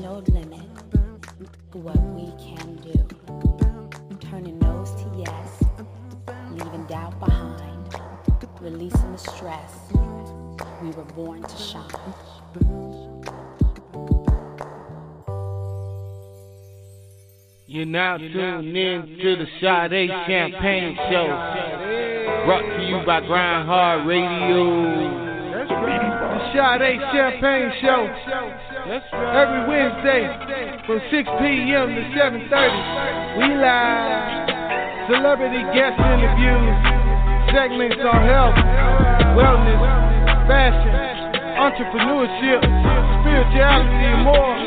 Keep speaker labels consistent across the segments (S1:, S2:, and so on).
S1: no limit to what we can do. Turning no's to yes, leaving doubt behind, releasing the stress. We were born to shine.
S2: You're now tuned in to the Sade Champagne Show, brought to you by Grind Hard Radio.
S3: That's right. The Sade Champagne Show. Every Wednesday from 6 p.m. to 7.30. We live. Celebrity guest interviews, segments on health, wellness, fashion, entrepreneurship, spirituality, and more.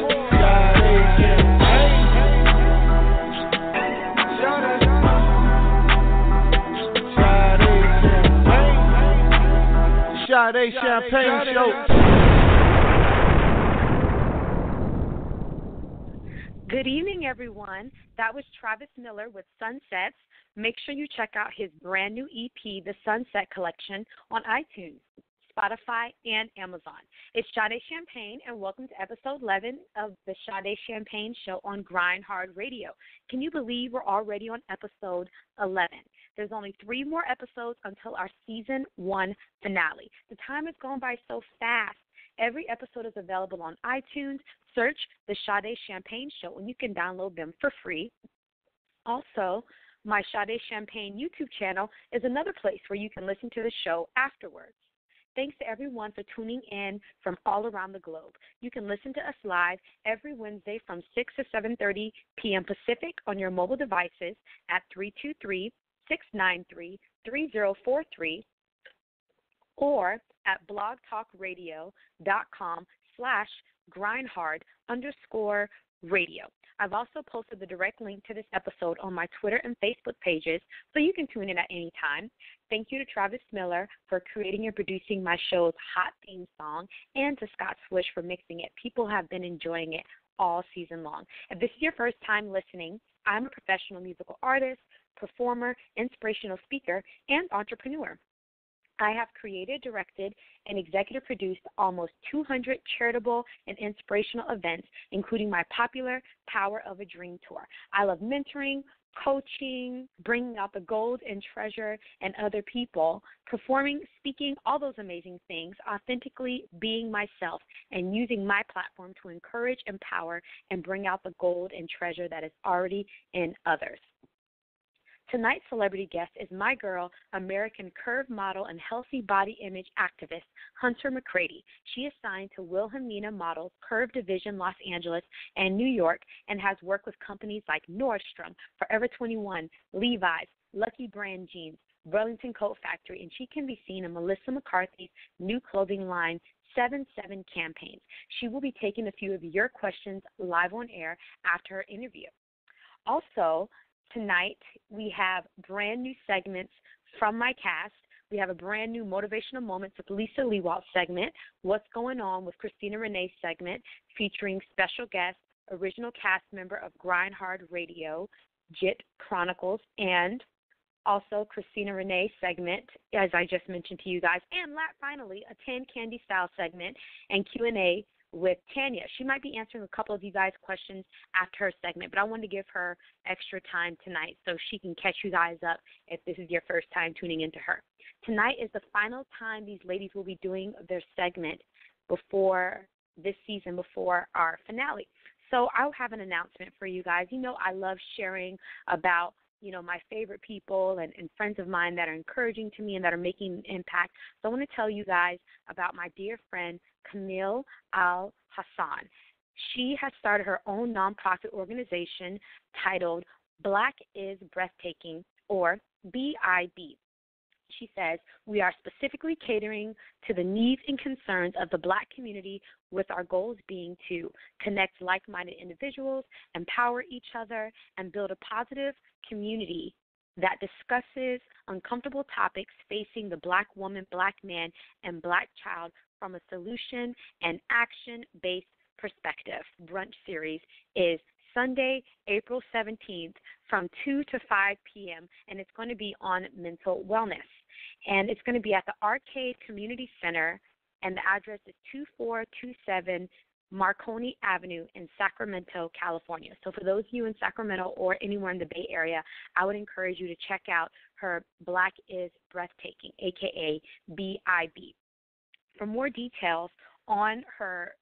S3: Sade Champagne Show.
S4: Good evening, everyone. That was Travis Miller with Sunsets. Make sure you check out his brand new EP, The Sunset Collection, on iTunes, Spotify, and Amazon. It's Sade Champagne, and welcome to episode 11 of the Sade Champagne Show on Grind Hard Radio. Can you believe we're already on episode 11? There's only three more episodes until our season one finale. The time has gone by so fast. Every episode is available on iTunes. Search the Sade Champagne Show, and you can download them for free. Also, my Sade Champagne YouTube channel is another place where you can listen to the show afterwards. Thanks to everyone for tuning in from all around the globe. You can listen to us live every Wednesday from 6 to 7:30 p.m. Pacific on your mobile devices at 323 693 3043 or at blogtalkradio.com slash grindhard underscore radio. I've also posted the direct link to this episode on my Twitter and Facebook pages, so you can tune in at any time. Thank you to Travis Miller for creating and producing my show's hot theme song, and to Scott Swish for mixing it. People have been enjoying it all season long. If this is your first time listening, I'm a professional musical artist, performer, inspirational speaker, and entrepreneur. I have created, directed, and executive produced almost 200 charitable and inspirational events, including my popular Power of a Dream tour. I love mentoring, coaching, bringing out the gold and treasure and other people, performing, speaking, all those amazing things, authentically being myself, and using my platform to encourage, empower, and bring out the gold and treasure that is already in others. Tonight's celebrity guest is my girl, American curve model and healthy body image activist, Hunter McGrady. She is signed to Wilhelmina Models, Curve Division Los Angeles and New York, and has worked with companies like Nordstrom, Forever 21, Levi's, Lucky Brand Jeans, Burlington Coat Factory, and she can be seen in Melissa McCarthy's new clothing line, 7 7 campaigns. She will be taking a few of your questions live on air after her interview. Also, tonight we have brand new segments from my cast. We have a brand new motivational moments with Lisa Lewolt segment, What's Going On with Christina Renee segment, featuring special guest, original cast member of Grind Hard Radio, JIT Chronicles, and also Christina Renee segment, as I just mentioned to you guys, and finally a Tan Candy style segment and Q and A with Tanya. She might be answering a couple of you guys' questions after her segment, but I wanted to give her extra time tonight so she can catch you guys up if this is your first time tuning into her. Tonight is the final time these ladies will be doing their segment before this season, before our finale. So I'll have an announcement for you guys. You know, I love sharing about you know my favorite people and, and friends of mine that are encouraging to me and that are making an impact. So I want to tell you guys about my dear friend Camille Al Hassan. She has started her own nonprofit organization titled Black is Breathtaking or BIB. She says, We are specifically catering to the needs and concerns of the black community, with our goals being to connect like minded individuals, empower each other, and build a positive community that discusses uncomfortable topics facing the black woman, black man, and black child from a solution and action based perspective. Brunch series is Sunday, April 17th from 2 to 5 p.m., and it's going to be on mental wellness. And it's going to be at the Arcade Community Center, and the address is 2427 Marconi Avenue in Sacramento, California. So, for those of you in Sacramento or anywhere in the Bay Area, I would encourage you to check out her Black is Breathtaking, aka BIB. For more details on her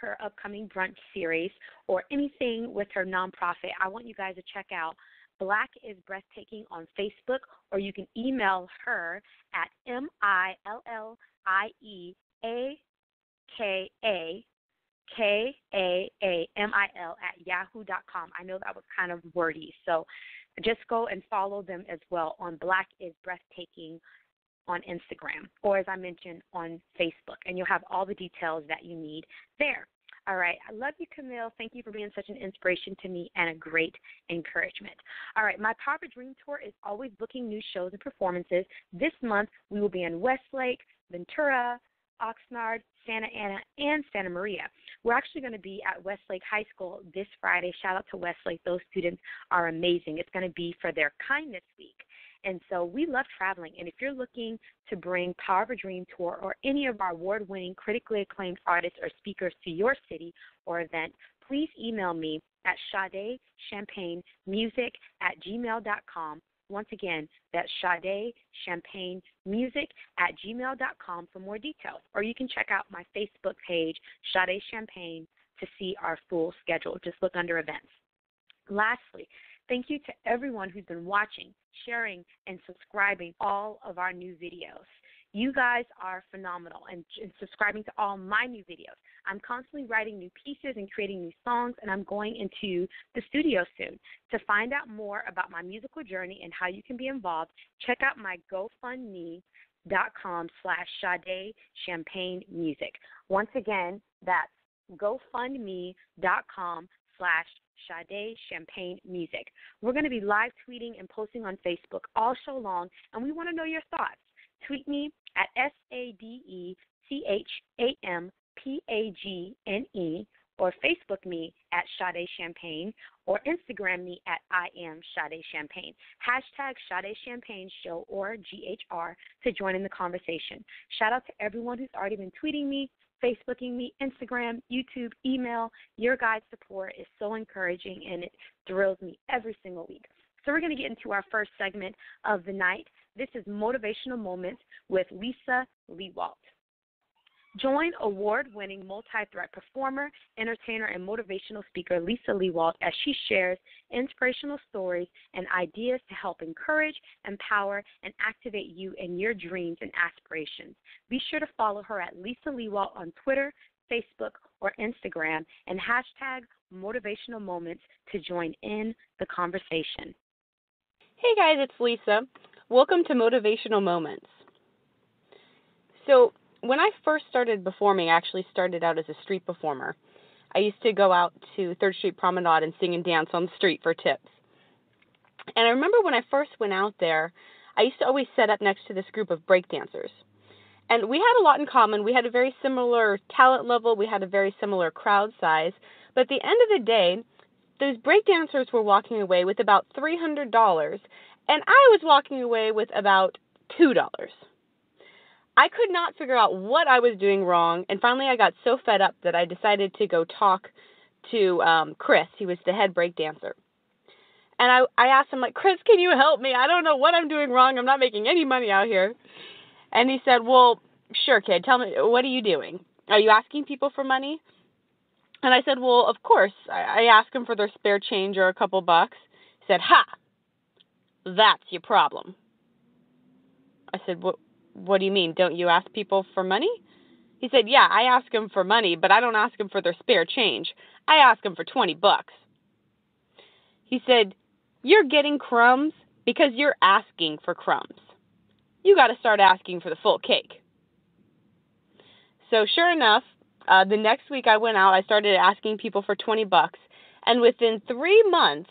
S4: her upcoming brunch series or anything with her nonprofit, I want you guys to check out Black is Breathtaking on Facebook, or you can email her at M I L L I E A K A K A A M I L at yahoo.com. I know that was kind of wordy, so just go and follow them as well on Black is Breathtaking on Instagram, or as I mentioned, on Facebook, and you'll have all the details that you need there. All right. I love you, Camille. Thank you for being such an inspiration to me and a great encouragement. All right. My Power Dream Tour is always booking new shows and performances. This month, we will be in Westlake, Ventura, Oxnard, Santa Ana, and Santa Maria. We're actually going to be at Westlake High School this Friday. Shout out to Westlake. Those students are amazing. It's going to be for their Kindness Week. And so we love traveling. And if you're looking to bring Power of a Dream Tour or any of our award winning, critically acclaimed artists or speakers to your city or event, please email me at Sade Music at gmail.com once again, that's Sade Champagne Music at gmail.com for more details. Or you can check out my Facebook page, Sade Champagne, to see our full schedule. Just look under events. Lastly, thank you to everyone who's been watching, sharing, and subscribing all of our new videos. You guys are phenomenal and, and, subscribing to all my new videos. I'm constantly writing new pieces and creating new songs, and I'm going into the studio soon. To find out more about my musical journey and how you can be involved, check out my GoFundMe.com slash Sade Champagne Music. Once again, that's GoFundMe.com slash Sade Champagne Music. We're going to be live tweeting and posting on Facebook all show long, and we want to know your thoughts. Tweet me at S A D E C H A M P A G N E or Facebook me at Sade Champagne or Instagram me at I am Sade Champagne. Hashtag Sade Champagne Show or GHR to join in the conversation. Shout out to everyone who's already been tweeting me, Facebooking me, Instagram, YouTube, email. Your guys' support is so encouraging and it thrills me every single week. So we're going to get into our first segment of the night. This is Motivational Moments with Lisa Lewolt. Join award winning multi threat performer, entertainer, and motivational speaker Lisa Lewolt as she shares inspirational stories and ideas to help encourage, empower, and activate you in your dreams and aspirations. Be sure to follow her at Lisa Lewolt on Twitter, Facebook, or Instagram and hashtag motivational moments to join in the conversation.
S5: Hey guys, it's Lisa. Welcome to Motivational Moments. So, when I first started performing, I actually started out as a street performer. I used to go out to 3rd Street Promenade and sing and dance on the street for tips. And I remember when I first went out there, I used to always set up next to this group of breakdancers. And we had a lot in common. We had a very similar talent level, we had a very similar crowd size. But at the end of the day, those breakdancers were walking away with about $300 and I was walking away with about $2. I could not figure out what I was doing wrong, and finally I got so fed up that I decided to go talk to um, Chris. He was the head break dancer. And I, I asked him, like, Chris, can you help me? I don't know what I'm doing wrong. I'm not making any money out here. And he said, Well, sure, kid. Tell me, what are you doing? Are you asking people for money? And I said, Well, of course. I, I asked him for their spare change or a couple bucks. He said, Ha! That's your problem. I said, What what do you mean? Don't you ask people for money? He said, Yeah, I ask them for money, but I don't ask them for their spare change. I ask them for 20 bucks. He said, You're getting crumbs because you're asking for crumbs. You got to start asking for the full cake. So, sure enough, uh, the next week I went out, I started asking people for 20 bucks. And within three months,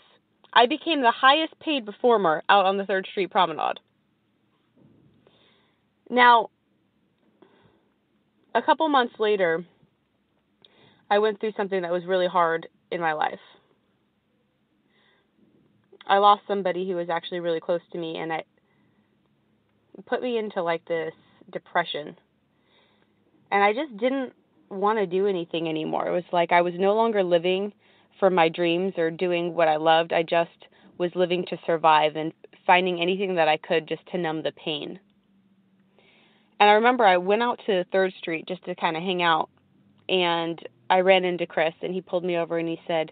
S5: I became the highest paid performer out on the 3rd Street Promenade. Now, a couple months later, I went through something that was really hard in my life. I lost somebody who was actually really close to me, and it put me into like this depression. And I just didn't want to do anything anymore. It was like I was no longer living for my dreams or doing what I loved. I just was living to survive and finding anything that I could just to numb the pain. And I remember I went out to 3rd Street just to kind of hang out and I ran into Chris and he pulled me over and he said,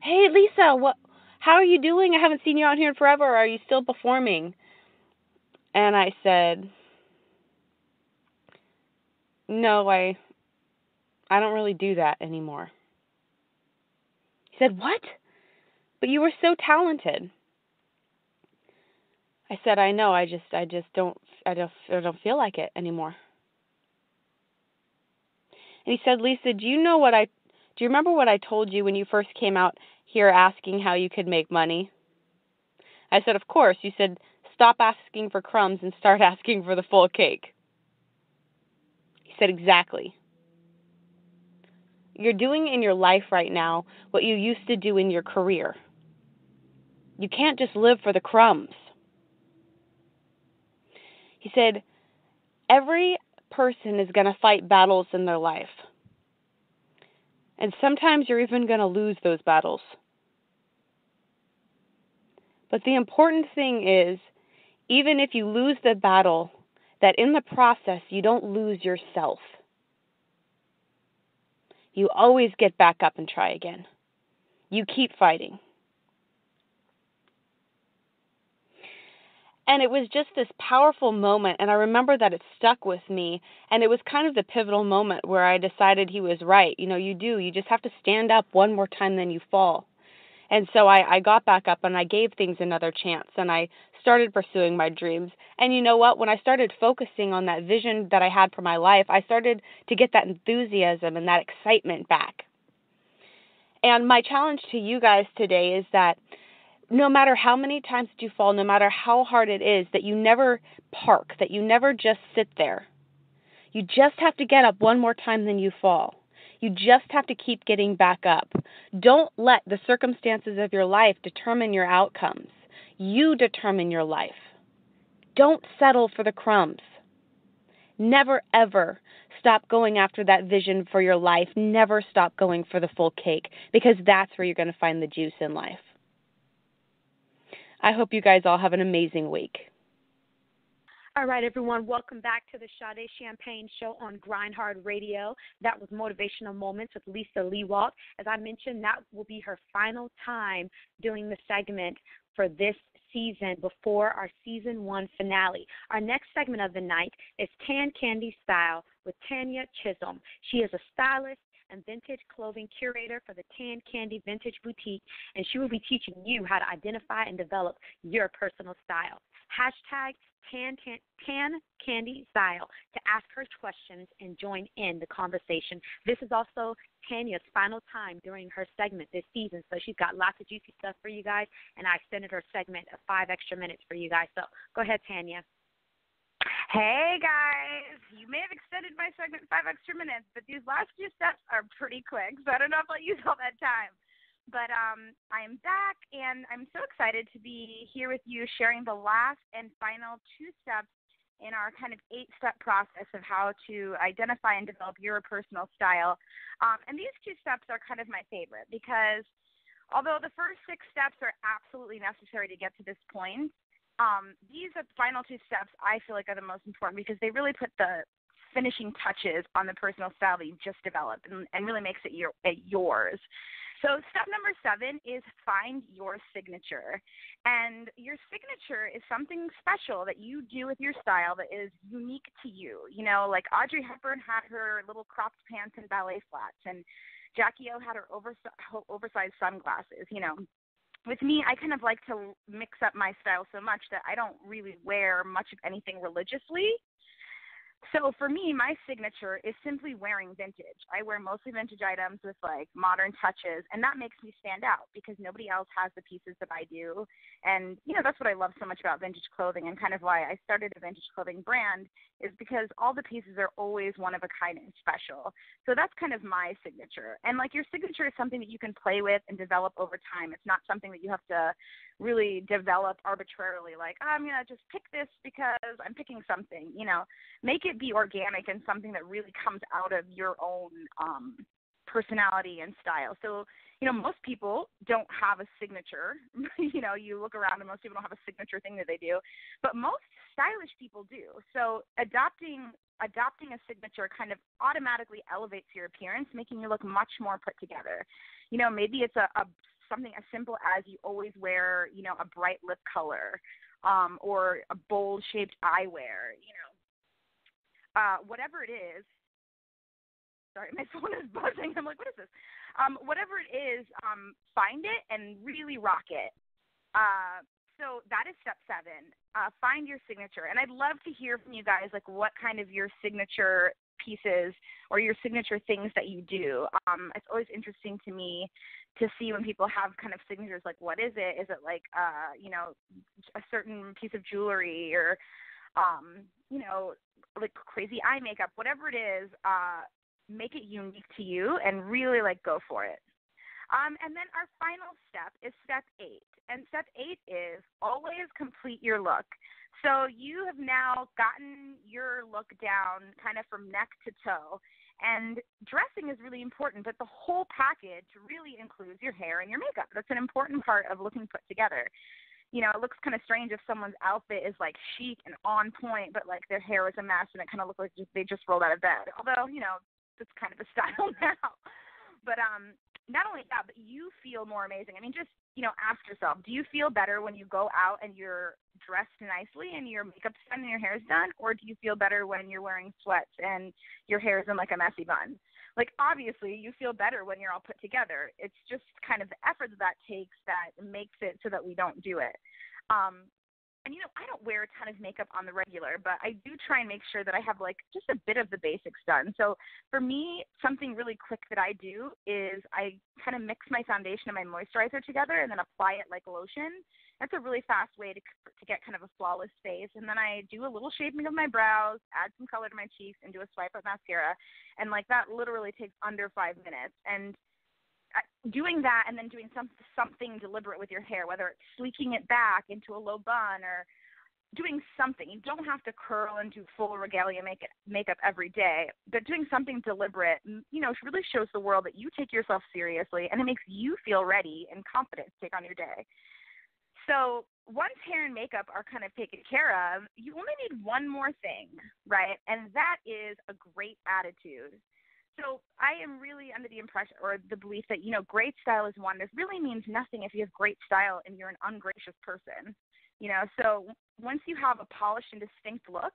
S5: "Hey Lisa, what how are you doing? I haven't seen you out here in forever. Are you still performing?" And I said, "No, I I don't really do that anymore." He said, "What? But you were so talented." I said, "I know. I just I just don't I don't I don't feel like it anymore." And he said, Lisa, do you know what I do you remember what I told you when you first came out here asking how you could make money? I said, Of course. You said, Stop asking for crumbs and start asking for the full cake. He said, Exactly. You're doing in your life right now what you used to do in your career. You can't just live for the crumbs. He said, Every person is going to fight battles in their life. And sometimes you're even going to lose those battles. But the important thing is, even if you lose the battle, that in the process you don't lose yourself. You always get back up and try again. You keep fighting. And it was just this powerful moment and i remember that it stuck with me and it was kind of the pivotal moment where i decided he was right. You know you do you just have to stand up one more time than you fall. And so i i got back up and i gave things another chance and i started pursuing my dreams. And you know what? When i started focusing on that vision that i had for my life i started to get that enthusiasm and that excitement back. And my challenge to you guys today is that no matter how many times you fall, no matter how hard it is, that you never park, that you never just sit there. You just have to get up one more time than you fall. You just have to keep getting back up. Don't let the circumstances of your life determine your outcomes. You determine your life. Don't settle for the crumbs. Never, ever stop going after that vision for your life. Never stop going for the full cake because that's where you're going to find the juice in life. I hope you guys all have an amazing week.
S4: All right, everyone, welcome back to the Sade Champagne Show on Grindhard Radio. That was Motivational Moments with Lisa Lewolt. As I mentioned, that will be her final time doing the segment for this season before our season one finale. Our next segment of the night is Tan Candy Style with Tanya Chisholm. She is a stylist and vintage clothing curator for the Tan Candy Vintage Boutique, and she will be teaching you how to identify and develop your personal style. Hashtag Tan, tan, tan Candy Style to ask her questions and join in the conversation. This is also Tanya's final time during her segment this season, so she's got lots of juicy stuff for you guys, and I extended her segment of five extra minutes for you guys. So go ahead, Tanya.
S6: Hey guys, you may have extended my segment five extra minutes, but these last few steps are pretty quick, so I don't know if I'll use all that time. But um, I'm back, and I'm so excited to be here with you, sharing the last and final two steps in our kind of eight-step process of how to identify and develop your personal style. Um, and these two steps are kind of my favorite because although the first six steps are absolutely necessary to get to this point, um, these are the final two steps I feel like are the most important because they really put the finishing touches on the personal style that you've just developed and, and really makes it your, yours. So, step number seven is find your signature. And your signature is something special that you do with your style that is unique to you. You know, like Audrey Hepburn had her little cropped pants and ballet flats, and Jackie O had her oversized sunglasses. You know, with me, I kind of like to mix up my style so much that I don't really wear much of anything religiously. So for me, my signature is simply wearing vintage. I wear mostly vintage items with like modern touches, and that makes me stand out because nobody else has the pieces that I do. And you know, that's what I love so much about vintage clothing and kind of why I started a vintage clothing brand is because all the pieces are always one of a kind and special. So that's kind of my signature. And like your signature is something that you can play with and develop over time. It's not something that you have to really develop arbitrarily like oh, i'm going to just pick this because i'm picking something you know make it be organic and something that really comes out of your own um personality and style? So you know most people don't have a signature. You know you look around and most people don't have a signature thing that they do but most stylish people do. So adopting adopting a signature kind of automatically elevates your appearance making you look much more put together. You know maybe it's a, a something as simple as you always wear, you know, a bright lip color, um, or a bold shaped eyewear, you know. Uh, whatever it is. Sorry, my phone is buzzing. I'm like, what is this? Um, whatever it is, um, find it and really rock it. Uh, so that is step seven. Uh, find your signature, and I'd love to hear from you guys, like what kind of your signature pieces or your signature things that you do. Um, it's always interesting to me to see when people have kind of signatures like what is it? Is it like uh, you know, a certain piece of jewelry or um, you know, like crazy eye makeup, whatever it is, uh, make it unique to you and really like go for it. Um, and then our final step is step eight. And step eight is always complete your look. So you have now gotten your look down kind of from neck to toe. And dressing is really important, but the whole package really includes your hair and your makeup. That's an important part of looking put together. You know, it looks kind of strange if someone's outfit is like chic and on point, but like their hair is a mess and it kind of looks like they just rolled out of bed. Although, you know, it's kind of a style now. But um, not only that, but you feel more amazing. I mean, just you know, ask yourself: Do you feel better when you go out and you're dressed nicely and your makeup's done and your hair's done, or do you feel better when you're wearing sweats and your hair's in like a messy bun? Like, obviously, you feel better when you're all put together. It's just kind of the effort that that takes that makes it so that we don't do it. Um, and you know, I don't wear a ton of makeup on the regular, but I do try and make sure that I have like just a bit of the basics done. So for me, something really quick that I do is I kind of mix my foundation and my moisturizer together and then apply it like lotion. That's a really fast way to to get kind of a flawless face. And then I do a little shaping of my brows, add some color to my cheeks, and do a swipe of mascara. And like that literally takes under five minutes. And doing that and then doing some something deliberate with your hair, whether it's sleeking it back into a low bun or doing something. You don't have to curl and do full regalia make makeup every day, but doing something deliberate, you know, really shows the world that you take yourself seriously and it makes you feel ready and confident to take on your day. So once hair and makeup are kind of taken care of, you only need one more thing, right? And that is a great attitude. So I am really under the impression or the belief that you know great style is one. This really means nothing if you have great style and you're an ungracious person. You know, so once you have a polished and distinct look,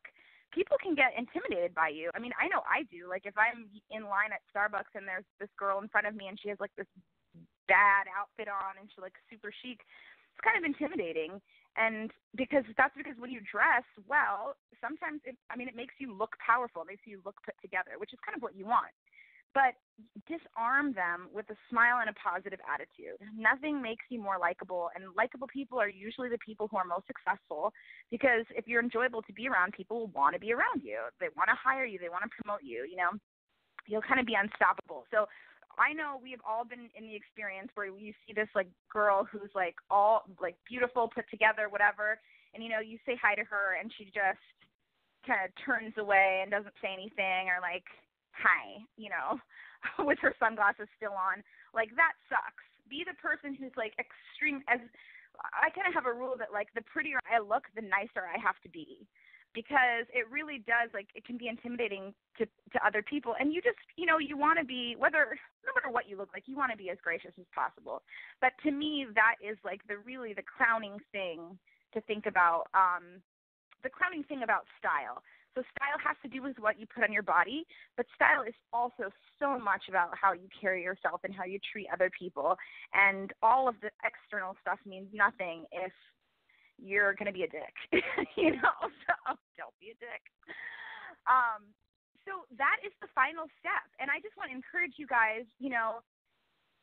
S6: people can get intimidated by you. I mean, I know I do. Like if I'm in line at Starbucks and there's this girl in front of me and she has like this bad outfit on and she's like super chic, kind of intimidating. And because that's because when you dress well, sometimes it, I mean, it makes you look powerful. It makes you look put together, which is kind of what you want but disarm them with a smile and a positive attitude. Nothing makes you more likable, and likable people are usually the people who are most successful because if you're enjoyable to be around, people will want to be around you. They want to hire you, they want to promote you, you know. You'll kind of be unstoppable. So I know we have all been in the experience where you see this like girl who's like all like beautiful, put together, whatever, and you know, you say hi to her and she just kind of turns away and doesn't say anything or like hi, you know, with her sunglasses still on. Like that sucks. Be the person who's like extreme as I kind of have a rule that like the prettier I look, the nicer I have to be because it really does like it can be intimidating to to other people. And you just you know you want to be whether no matter what you look like you want to be as gracious as possible. But to me that is like the really the crowning thing to think about um the crowning thing about style. So style has to do with what you put on your body, but style is also so much about how you carry yourself and how you treat other people. And all of the external stuff means nothing if you're going to be a dick, you know? So don't be a dick. Um, so that is the final step. And I just want to encourage you guys, you know,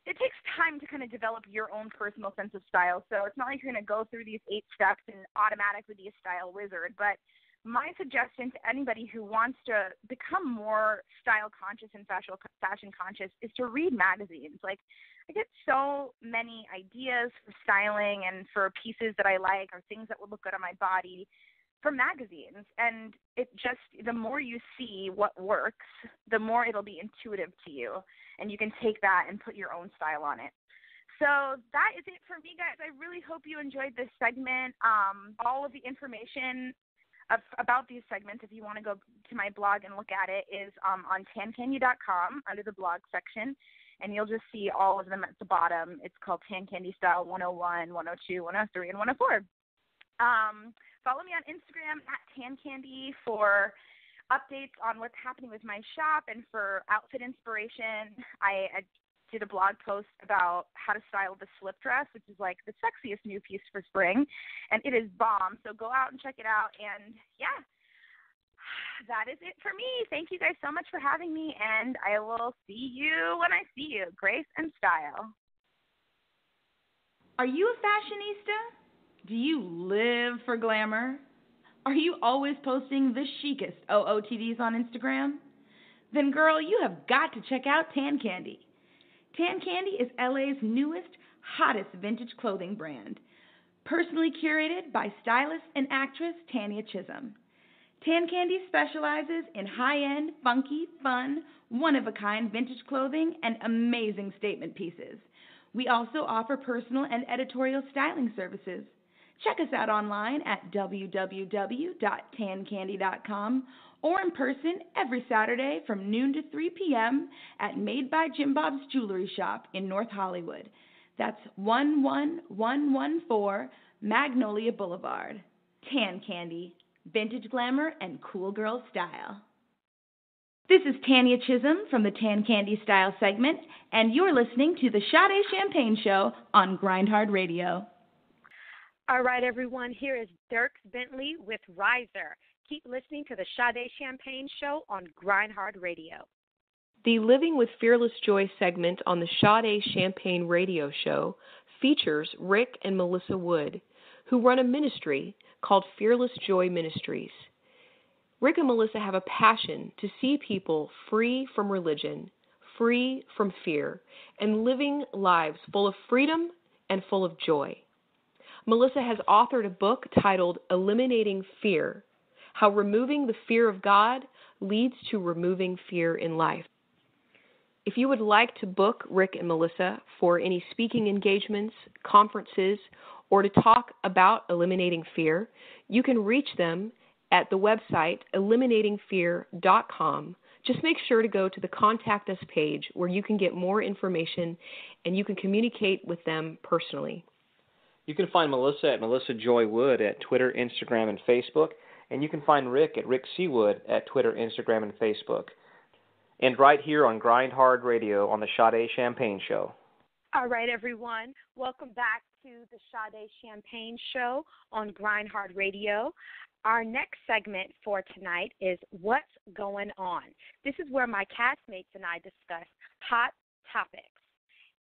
S6: it takes time to kind of develop your own personal sense of style. So it's not like you're going to go through these eight steps and automatically be a style wizard. But my suggestion to anybody who wants to become more style conscious and fashion fashion conscious is to read magazines. Like I get so many ideas for styling and for pieces that I like or things that would look good on my body from magazines. And it just the more you see what works the more it'll be intuitive to you. And you can take that and put your own style on it. So that is it for me guys. I really hope you enjoyed this segment. Um, all of the information of, about these segments if you want to go to my blog and look at it is um, on tancandy.com under the blog section and you'll just see all of them at the bottom it's called tan candy style 101 102 103 and 104 um, Follow me on Instagram at Tan Candy for updates on what's happening with my shop and for outfit inspiration. I, I did a blog post about how to style the slip dress, which is like the sexiest new piece for spring, and it is bomb. So go out and check it out. And yeah, that is it for me. Thank you guys so much for having me, and I will see you when I see you. Grace and style.
S7: Are you a fashionista? Do you live for glamour? Are you always posting the chicest OOTDs on Instagram? Then, girl, you have got to check out Tan Candy. Tan Candy is LA's newest, hottest vintage clothing brand, personally curated by stylist and actress Tanya Chisholm. Tan Candy specializes in high end, funky, fun, one of a kind vintage clothing and amazing statement pieces. We also offer personal and editorial styling services. Check us out online at www.tancandy.com or in person every Saturday from noon to 3 p.m. at Made by Jim Bob's Jewelry Shop in North Hollywood. That's 11114 Magnolia Boulevard. Tan Candy, vintage glamour and cool girl style. This is Tanya Chisholm from the Tan Candy Style segment, and you're listening to the Sade Champagne Show on Grindhard Radio.
S4: All right, everyone, here is Dierks Bentley with Riser. Keep listening to the Sade Champagne Show on Grindhard Radio.
S8: The Living with Fearless Joy segment on the Sade Champagne Radio Show features Rick and Melissa Wood, who run a ministry called Fearless Joy Ministries. Rick and Melissa have a passion to see people free from religion, free from fear, and living lives full of freedom and full of joy. Melissa has authored a book titled Eliminating Fear How Removing the Fear of God Leads to Removing Fear in Life. If you would like to book Rick and Melissa for any speaking engagements, conferences, or to talk about eliminating fear, you can reach them at the website eliminatingfear.com. Just make sure to go to the Contact Us page where you can get more information and you can communicate with them personally.
S9: You can find Melissa at Melissa Joy Wood at Twitter, Instagram, and Facebook. And you can find Rick at Rick Seawood at Twitter, Instagram, and Facebook. And right here on Grindhard Radio on the Sade Champagne Show.
S4: All right, everyone. Welcome back to the Sade Champagne Show on Grindhard Radio. Our next segment for tonight is What's Going On. This is where my castmates and I discuss hot topics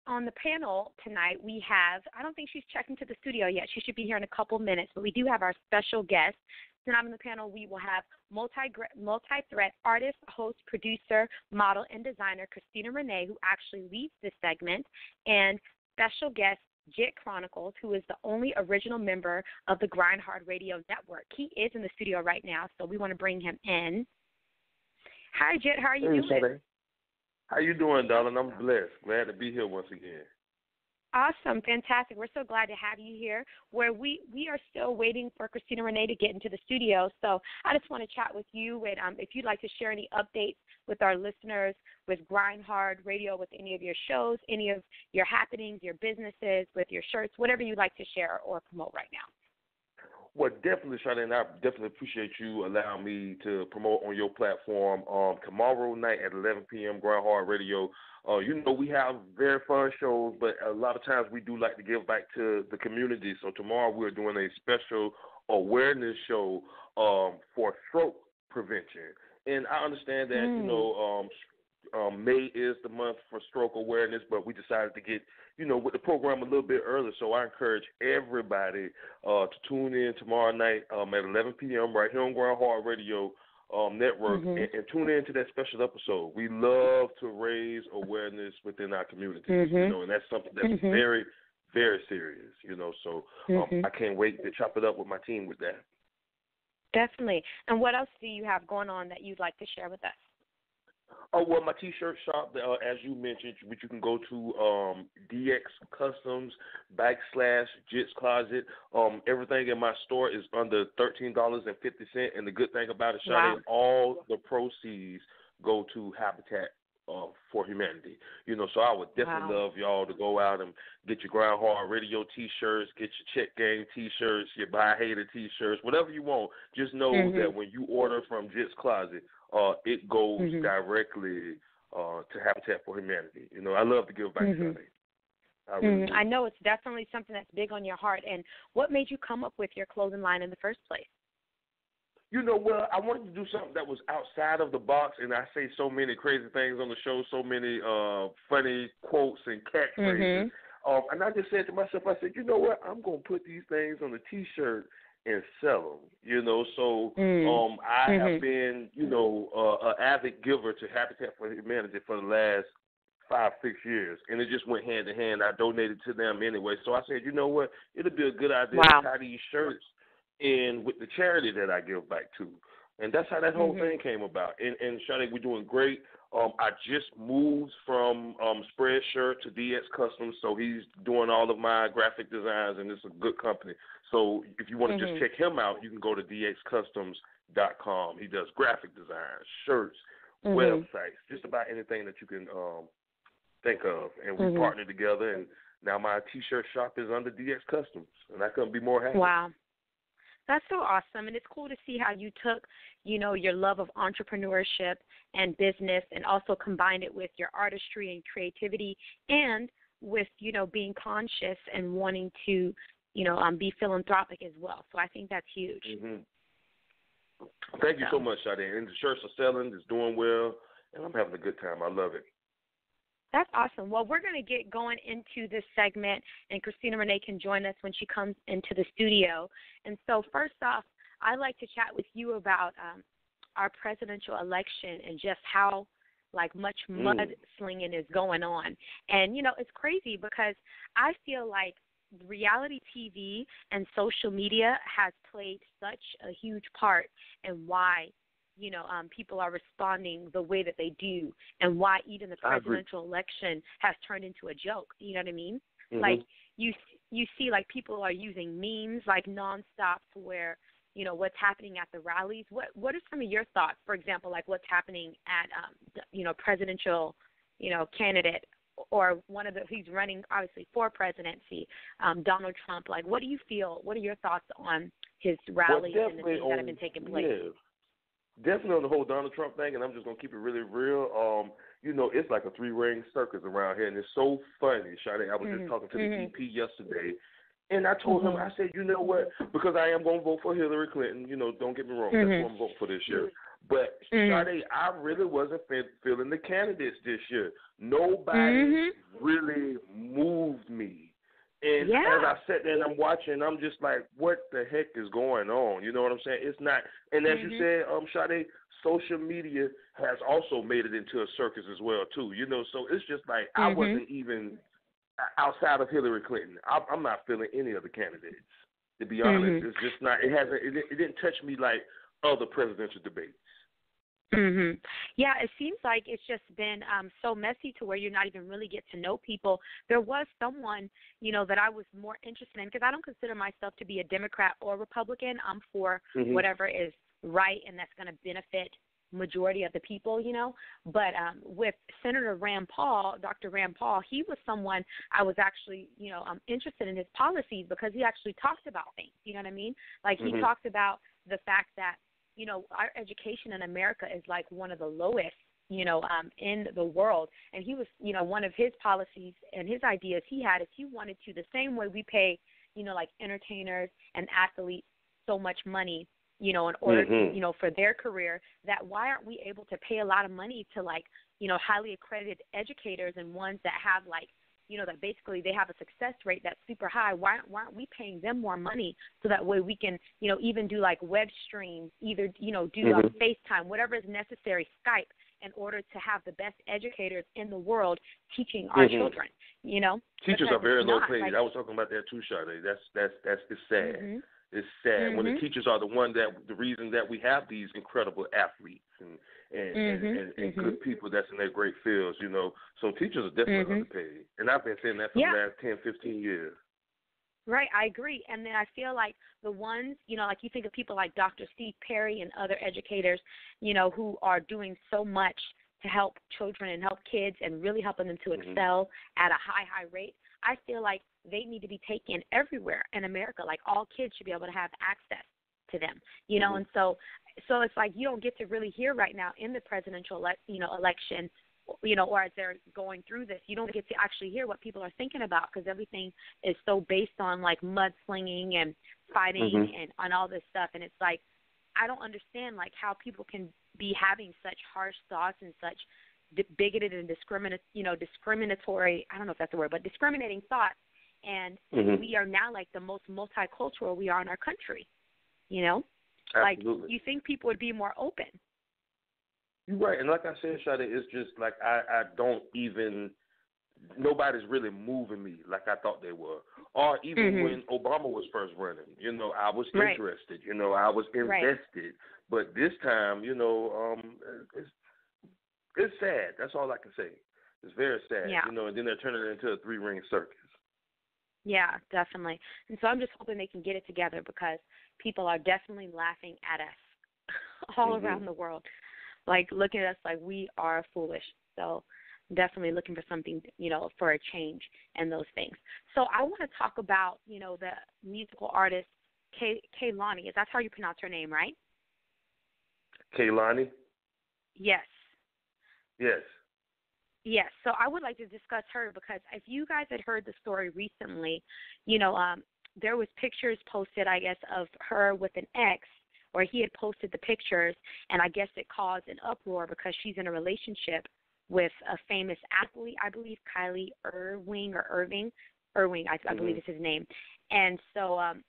S4: on the panel tonight, we have, I don't think she's checked into the studio yet. She should be here in a couple minutes, but we do have our special guest. Tonight on the panel, we will have multi multi threat artist, host, producer, model, and designer Christina Renee, who actually leads this segment, and special guest Jit Chronicles, who is the only original member of the Grindhard Radio Network. He is in the studio right now, so we want to bring him in. Hi, Jit. How are you
S10: hey,
S4: doing?
S10: How you doing, darling? I'm blessed. Glad to be here once again.
S4: Awesome, fantastic. We're so glad to have you here. Where we we are still waiting for Christina Renee to get into the studio, so I just want to chat with you. And um, if you'd like to share any updates with our listeners, with Grindhard Radio, with any of your shows, any of your happenings, your businesses, with your shirts, whatever you'd like to share or promote right now.
S10: Well, definitely, Shannon. I definitely appreciate you allowing me to promote on your platform. Um, tomorrow night at 11 p.m. Grindhard Radio. Uh, you know, we have very fun shows, but a lot of times we do like to give back to the community. So tomorrow we're doing a special awareness show um, for stroke prevention. and I understand that
S4: Mm.
S10: you know um, um, May is the month for stroke awareness, but we decided to get you know with the program a little bit earlier. So I encourage everybody uh, to tune in tomorrow night um, at 11 p.m. right here on Grindhard Radio um, Network
S4: Mhm.
S10: and, and tune in to that special episode. We love to raise awareness within our community, you
S4: Mhm.
S10: know, and that's something that's
S4: Mhm.
S10: very very serious, you know. So um,
S4: Mhm.
S10: I can't wait to chop it up with my team with that.
S4: Definitely. And what else do you have going on that you'd like to share with us?
S10: Oh well, my T-shirt shop, uh, as you mentioned, which you can go to um, DX Customs backslash Jits Closet. Um, everything in my store is under thirteen dollars and fifty cent. And the good thing about it, Sade,
S4: Wow.
S10: all the proceeds go to Habitat uh, for Humanity. You know, so I would definitely
S4: Wow.
S10: love y'all to go out and get your Grindhard Radio T-shirts, get your Check Game T-shirts, your Bye Hater T-shirts, whatever you want. Just know
S4: Mhm.
S10: that when you order from Jits Closet, uh, it goes
S4: Mhm.
S10: directly uh, to Habitat for Humanity. You know, I love to give back
S4: Mhm.
S10: to I really
S4: Mhm. I know it's definitely something that's big on your heart. And what made you come up with your clothing line in the first place?
S10: You know, well, I wanted to do something that was outside of the box, and I say so many crazy things on the show, so many uh, funny quotes and catchphrases.
S4: Mhm.
S10: Um, and I just said to myself, I said, you know what? I'm gonna put these things on a T-shirt and sell them. You know, so
S4: Mm.
S10: um, I
S4: Mhm.
S10: have been, you know, uh, an avid giver to Habitat for Humanity for the last five, six years, and it just went hand in hand. I donated to them anyway, so I said, you know what? It'll be a good idea
S4: Wow.
S10: to tie these shirts in with the charity that I give back to. And that's how that whole
S4: Mhm.
S10: thing came about. And and Sade, we're doing great. Um, I just moved from um, Spreadshirt to DX Customs, so he's doing all of my graphic designs, and it's a good company. So if you want to
S4: Mhm.
S10: just check him out, you can go to dxcustoms.com. He does graphic designs, shirts,
S4: Mhm.
S10: websites, just about anything that you can um, think of. And we
S4: Mhm.
S10: partnered together, and now my T-shirt shop is under DX Customs, and I couldn't be more happy.
S4: Wow. That's so awesome. And it's cool to see how you took, you know, your love of entrepreneurship and business and also combined it with your artistry and creativity and with, you know, being conscious and wanting to, you know, um, be philanthropic as well. So I think that's huge.
S10: hmm Thank you so much, Sade. And the shirts are selling, it's doing well, and I'm having a good time. I love it.
S4: That's awesome. Well, we're going to get going into this segment, and Christina Renee can join us when she comes into the studio. And so, first off, I'd like to chat with you about um, our presidential election and just how like much
S6: Mm.
S4: mudslinging is going on. And you know, it's crazy because I feel like reality TV and social media has played such a huge part in why you know um, people are responding the way that they do, and why even the presidential election has turned into a joke. You know what I mean?
S6: Mhm.
S4: Like you you see like people are using memes like nonstop to where you know what's happening at the rallies. What what are some of your thoughts? For example, like what's happening at um, you know presidential you know candidate or one of the he's running obviously for presidency, um, Donald Trump. Like, what do you feel? What are your thoughts on his rallies
S10: Well,
S4: and the things that have been taking place?
S10: Yeah. Definitely on the whole Donald Trump thing, and I'm just gonna keep it really real. Um, you know, it's like a three ring circus around here, and it's so funny, Sade. I was
S6: Mhm,
S10: just talking to the EP yesterday, and I told him,
S6: Mhm.
S10: I said, you know what? Because I am gonna vote for Hillary Clinton. You know, don't get me wrong, that's who I'm voting for this year. But
S6: Mhm.
S10: Sade, I really wasn't fe- feeling the candidates this year. Nobody
S6: Mhm.
S10: really moved me. And
S6: Yeah.
S10: as I sat there and I'm watching, I'm just like, what the heck is going on? You know what I'm saying? It's not. And as
S6: Mhm.
S10: you said, um, Sade, social media has also made it into a circus as well too. You know, so it's just like I
S6: Mhm.
S10: wasn't even outside of Hillary Clinton. I, I'm not feeling any of the candidates. To be honest,
S4: Mhm.
S10: it's just not. It hasn't. It, didn't- it didn't touch me like other presidential debates.
S4: Mhm. Yeah, it seems like it's just been um so messy to where you're not even really get to know people. There was someone, you know, that I was more interested in because I don't consider myself to be a Democrat or Republican. I'm for
S6: Mhm.
S4: whatever is right and that's going to benefit majority of the people, you know. But um with Senator Rand Paul, Dr. Rand Paul, he was someone I was actually, you know, um interested in his policies because he actually talked about things, you know what I mean? Like he
S6: Mhm.
S4: talked about the fact that you know, our education in America is like one of the lowest, you know, um, in the world. And he was, you know, one of his policies and his ideas he had is he wanted to the same way we pay, you know, like entertainers and athletes so much money you know, in order
S10: Mhm.
S4: to, you know, for their career, that why aren't we able to pay a lot of money to like, you know, highly accredited educators and ones that have like, you know, that basically they have a success rate that's super high. Why aren't, why aren't we paying them more money so that way we can, you know, even do like web streams, either, you know, do uh,
S10: Mhm.
S4: FaceTime, whatever is necessary, Skype, in order to have the best educators in the world teaching our
S10: Mhm.
S4: children, you know?
S10: Teachers
S4: Because
S10: are very low paid.
S4: like-
S10: I was talking about that too, Sade. That's that's that's it's sad.
S4: Mhm.
S10: It's sad when the
S4: Mhm.
S10: teachers are the one that the reason that we have these incredible athletes and and and,
S4: Mhm.
S10: and, and
S4: Mhm.
S10: good people that's in their great fields, you know. So teachers are definitely
S4: Mhm.
S10: underpaid, and I've been saying that for
S4: Yeah.
S10: the last ten, fifteen years.
S4: Right, I agree. And then I feel like the ones, you know, like you think of people like Dr. Steve Perry and other educators, you know, who are doing so much to help children and help kids and really helping them to
S10: Mhm.
S4: excel at a high, high rate. I feel like they need to be taken everywhere in America. Like all kids should be able to have access to them, you know.
S10: Mhm.
S4: And so, so it's like you don't get to really hear right now in the presidential, ele- you know, election you know, or as they're going through this, you don't get to actually hear what people are thinking about because everything is so based on like mudslinging and fighting
S10: Mhm.
S4: and on all this stuff. And it's like, I don't understand like how people can be having such harsh thoughts and such bigoted and discriminate, you know, discriminatory. I don't know if that's the word, but discriminating thoughts. And
S10: Mhm.
S4: we are now like the most multicultural we are in our country. You know,
S10: Absolutely.
S4: like you think people would be more open.
S10: You're right, and like I said, Shada, it's just like I I don't even nobody's really moving me like I thought they were. Or even
S4: Mhm.
S10: when Obama was first running, you know, I was
S4: Right.
S10: interested, you know, I was
S4: Right.
S10: invested. But this time, you know, um it's it's sad. That's all I can say. It's very sad,
S4: Yeah.
S10: you know, and then they're turning it into a three ring circus.
S4: Yeah, definitely. And so I'm just hoping they can get it together because people are definitely laughing at us all
S10: Mhm.
S4: around the world. Like looking at us like we are foolish. So definitely looking for something, you know, for a change and those things. So I want to talk about, you know, the musical artist Kay Kehlani. Is that how you pronounce her name, right?
S10: Kehlani?
S4: Yes.
S10: Yes.
S4: Yes, so I would like to discuss her because if you guys had heard the story recently, you know, um, there was pictures posted, I guess, of her with an ex, or he had posted the pictures, and I guess it caused an uproar because she's in a relationship with a famous athlete, I believe, Kyrie Irving or Irving, Irving, I, I believe
S10: Mhm.
S4: is his name, and so um,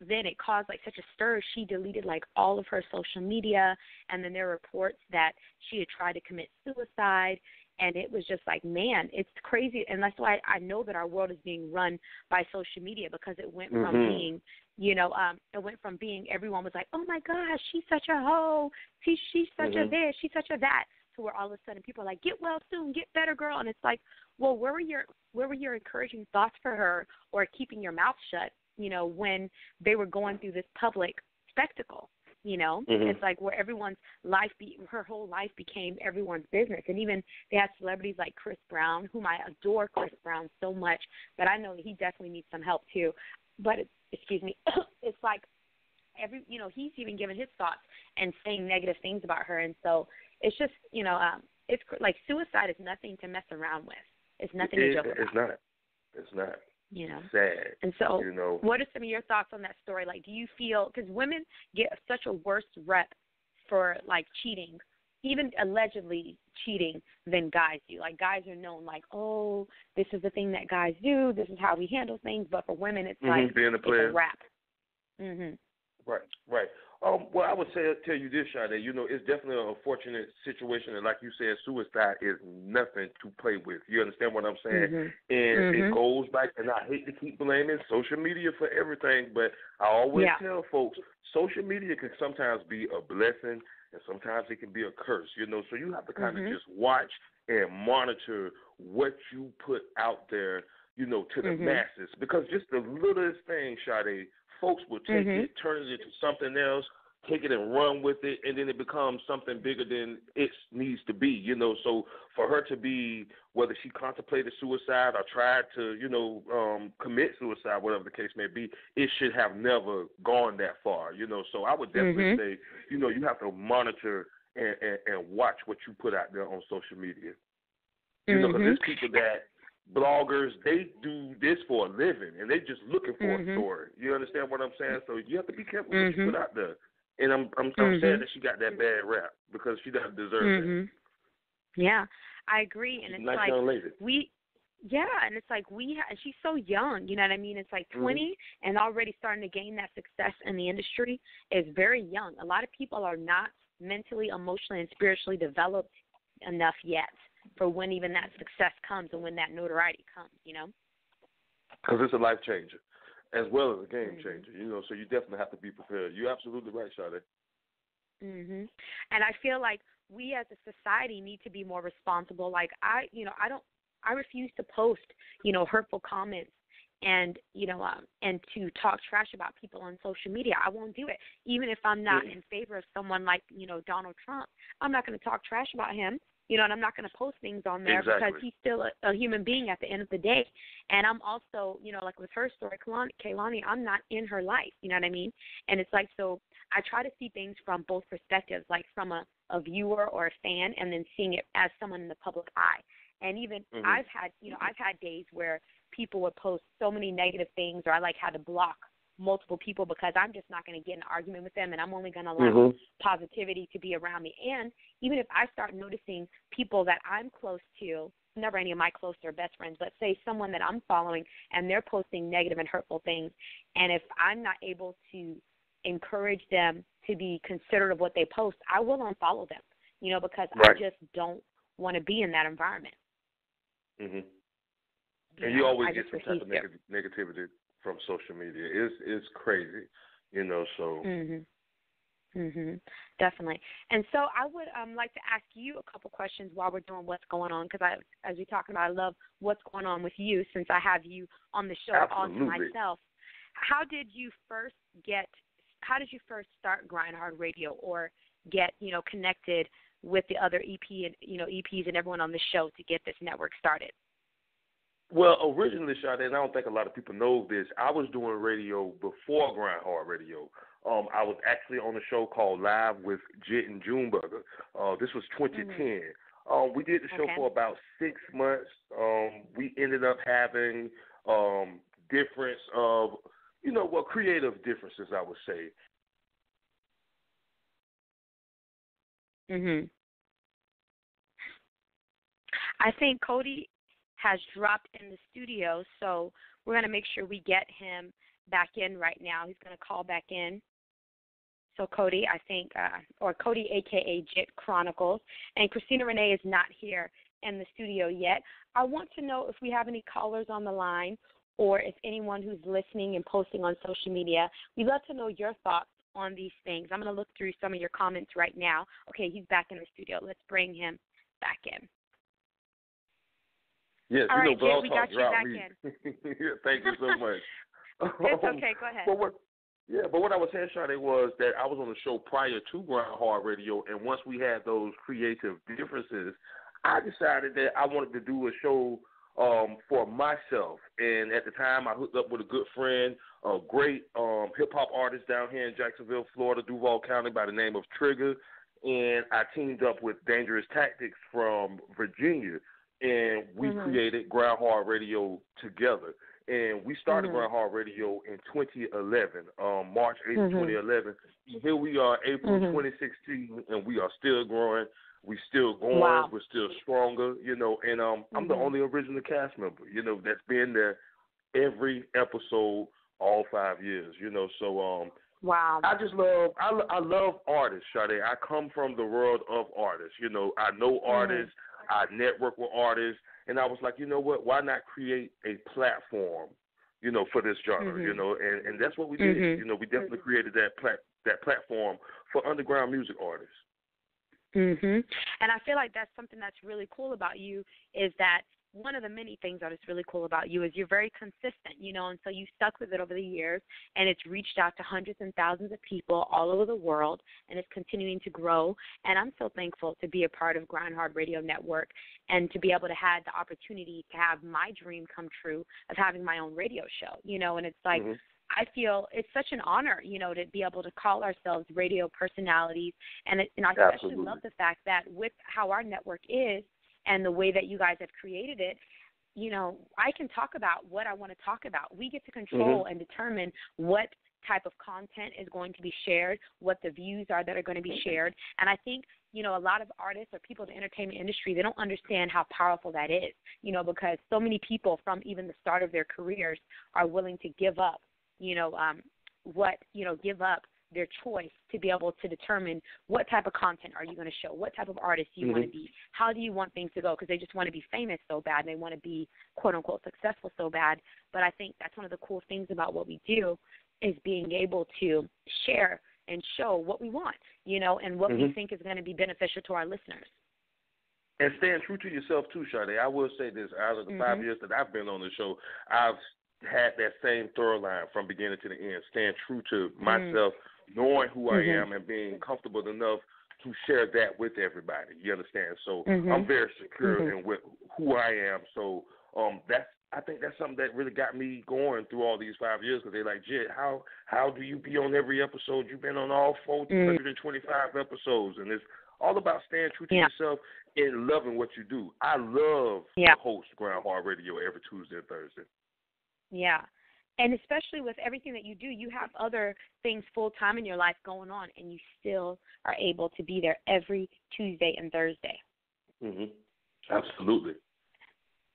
S4: then it caused like such a stir. She deleted like all of her social media, and then there were reports that she had tried to commit suicide and it was just like man it's crazy and that's why i know that our world is being run by social media because it went from
S10: Mhm.
S4: being you know um it went from being everyone was like oh my gosh she's such a hoe she she's such a
S10: Mhm.
S4: this she's such a that to where all of a sudden people are like get well soon get better girl and it's like well where were your where were your encouraging thoughts for her or keeping your mouth shut you know when they were going through this public spectacle you know
S10: Mhm.
S4: it's like where everyone's life be her whole life became everyone's business and even they had celebrities like chris brown whom i adore chris brown so much but i know that he definitely needs some help too but it, excuse me it's like every you know he's even given his thoughts and saying negative things about her and so it's just you know um it's like suicide is nothing to mess around with it's nothing
S10: It-
S4: to joke
S10: it's
S4: about
S10: not. It's not.
S4: You know
S10: Sad.
S4: and so,
S10: you know.
S4: what are some of your thoughts on that story? Like, do you feel because women get such a worse rep for like cheating, even allegedly cheating, than guys do? Like, guys are known like, oh, this is the thing that guys do. This is how we handle things. But for women, it's
S10: Mhm,
S4: like
S10: being a
S4: it's
S10: player.
S4: a rap. Mhm.
S10: Right, right. Um, well, I would say tell you this, Sade. You know, it's definitely an unfortunate situation, and like you said, suicide is nothing to play with. You understand what I'm saying?
S4: Mhm.
S10: And
S4: Mhm.
S10: it goes back, and I hate to keep blaming social media for everything, but I always
S4: Yeah.
S10: tell folks, social media can sometimes be a blessing, and sometimes it can be a curse. You know, so you have to kind
S4: Mhm.
S10: of just watch and monitor what you put out there. You know, to the
S4: Mhm.
S10: masses, because just the littlest thing, Sade, folks will take
S4: Mhm.
S10: it, turn it into something else, take it and run with it, and then it becomes something bigger than it needs to be. You know, so for her to be whether she contemplated suicide or tried to, you know, um, commit suicide, whatever the case may be, it should have never gone that far. You know, so I would definitely
S4: Mhm.
S10: say, you know, you have to monitor and, and, and watch what you put out there on social media. You know, because
S4: Mhm.
S10: there's people that bloggers they do this for a living and they just looking for
S4: Mhm.
S10: a story. You understand what I'm saying? So you have to be careful what you
S4: Mhm.
S10: put out there. and I'm I'm, I'm
S4: Mhm.
S10: sad that she got that bad rap because she doesn't deserve it.
S4: Mhm. Yeah, I agree, and
S10: She's
S4: it's
S10: nice
S4: like we yeah and it's like we ha- and she's so young you know what i mean it's like
S10: Mhm.
S4: 20 and already starting to gain that success in the industry is very young a lot of people are not mentally emotionally and spiritually developed enough yet for when even that success comes and when that notoriety comes you know
S10: Because it's a life changer, as well as a game
S4: Mhm.
S10: changer. You know, so you definitely have to be prepared. You're absolutely right, Sade.
S4: Mhm. And I feel like we as a society need to be more responsible. Like I, you know, I don't I refuse to post, you know, hurtful comments and, you know, um and to talk trash about people on social media. I won't do it. Even if I'm not
S10: Mhm.
S4: in favor of someone like, you know, Donald Trump. I'm not going to talk trash about him. You know, and I'm not going to post things on there because he's still a, a human being at the end of the day. And I'm also, you know, like with her story, Kehlani, I'm not in her life. You know what I mean? And it's like so I try to see things from both perspectives, like from a, a viewer or a fan, and then seeing it as someone in the public eye. And even
S10: Mhm.
S4: I've had, you know, I've had days where people would post so many negative things, or I like had to block multiple people because I'm just not going to get in an argument with them, and I'm only going to allow
S10: Mhm.
S4: positivity to be around me. And even if I start noticing people that I'm close to, never any of my close or best friends, but say someone that I'm following and they're posting negative and hurtful things, and if I'm not able to encourage them to be considerate of what they post, I will unfollow them. You know, because I just don't want to be in that environment.
S10: Mhm. And you always
S4: I
S10: get some type of neg- negativity from social media. It's it's crazy, you know. So
S4: Mhm. Mhm. Definitely. And so I would um like to ask you a couple questions while we're doing what's going on because I as we talking about I love what's going on with you since I have you on the show all to
S10: Absolutely.
S4: myself. How did you first get how did you first start Grind Hard Radio or get, you know, connected with the other EP and you know, EPs and everyone on the show to get this network started?
S10: Well, originally, Sade, and I don't think a lot of people know this, I was doing radio before Grind Hard Radio. Um, I was actually on a show called Live with Jit and Juneburger. Uh, this was 2010. Um, we did the show
S4: Okay.
S10: for about six months. Um, we ended up having um, difference of, you know, well, creative differences, I would say.
S4: Mhm. I think Cody has dropped in the studio, so we're going to make sure we get him back in right now. He's going to call back in. So Cody, I think, uh, or Cody, aka Jit Chronicles, and Christina Renee is not here in the studio yet. I want to know if we have any callers on the line, or if anyone who's listening and posting on social media. We'd love to know your thoughts on these things. I'm going to look through some of your comments right now. Okay, he's back in the studio. Let's bring him back in.
S10: Yes,
S4: All
S10: you
S4: right,
S10: know, Blog Talk dropped me. Thank you so much.
S4: It's
S10: Um,
S4: okay. Go ahead.
S10: But what, yeah, but what I was saying, Sade, was that I was on the show prior to Grind Hard Radio, and once we had those creative differences, I decided that I wanted to do a show um, for myself. And at the time, I hooked up with a good friend, a great um, hip hop artist down here in Jacksonville, Florida, Duval County, by the name of Trigger. And I teamed up with Dangerous Tactics from Virginia, and we
S4: Mhm.
S10: created Grind Hard Radio together. And we started
S4: Mhm.
S10: Grind Hard Radio in 2011, um, March 8th,
S4: Mhm.
S10: 2011. Here we are, April
S4: Mhm.
S10: 2016, and we are still growing. We still going.
S4: Wow.
S10: We're still stronger, you know. And um, I'm the
S4: Mhm.
S10: only original cast member, you know, that's been there every episode, all five years, you know. So um,
S4: Wow.
S10: I just love I, I love artists, Sade. I come from the world of artists. You know, I know artists. I network with artists, and I was like, you know what? Why not create a platform, you know, for this genre?
S4: Mhm.
S10: You know, and and that's what we did.
S4: Mhm.
S10: You know, we definitely created that plat that platform for underground music artists.
S4: Mhm. And I feel like that's something that's really cool about you is that one of the many things that is really cool about you is you're very consistent, you know, and so you stuck with it over the years and it's reached out to hundreds and thousands of people all over the world and it's continuing to grow. And I'm so thankful to be a part of Grind Hard Radio Network and to be able to have the opportunity to have my dream come true of having my own radio show, you know, and it's like
S10: Mhm.
S4: I feel it's such an honor, you know, to be able to call ourselves radio personalities, and it, and I especially
S10: Absolutely.
S4: love the fact that with how our network is and the way that you guys have created it, you know, I can talk about what I want to talk about. We get to control
S10: Mhm.
S4: and determine what type of content is going to be shared, what the views are that are going to be shared. And I think, you know, a lot of artists or people in the entertainment industry, they don't understand how powerful that is, you know, because so many people from even the start of their careers are willing to give up, you know, um, what, you know, give up their choice to be able to determine what type of content are you going to show, what type of artist do you
S10: mm-hmm.
S4: want to be, how do you want things to go, because they just want to be famous so bad, and they want to be quote unquote successful so bad. But I think that's one of the cool things about what we do is being able to share and show what we want, you know, and what
S10: mm-hmm.
S4: we think is going to be beneficial to our listeners.
S10: And staying true to yourself too, Sade. I will say this: out of the
S4: mm-hmm.
S10: five years that I've been on the show, I've had that same thorough line from beginning to the end. Staying true to
S4: mm-hmm.
S10: myself, knowing who I
S4: Mm-hmm.
S10: am, and being comfortable enough to share that with everybody. You understand? So
S4: Mm-hmm.
S10: I'm very secure in with who I am. So um, that's I think that's something that really got me going through all these five years because they're like, Jit, how how do you be on every episode? You've been on all 425 mm. episodes, and it's all about staying true to
S4: yeah.
S10: yourself and loving what you do. I love
S4: yeah.
S10: to host Hard Radio every Tuesday and Thursday.
S4: Yeah. And especially with everything that you do, you have other things full time in your life going on, and you still are able to be there every Tuesday and Thursday.
S10: Mhm. Absolutely.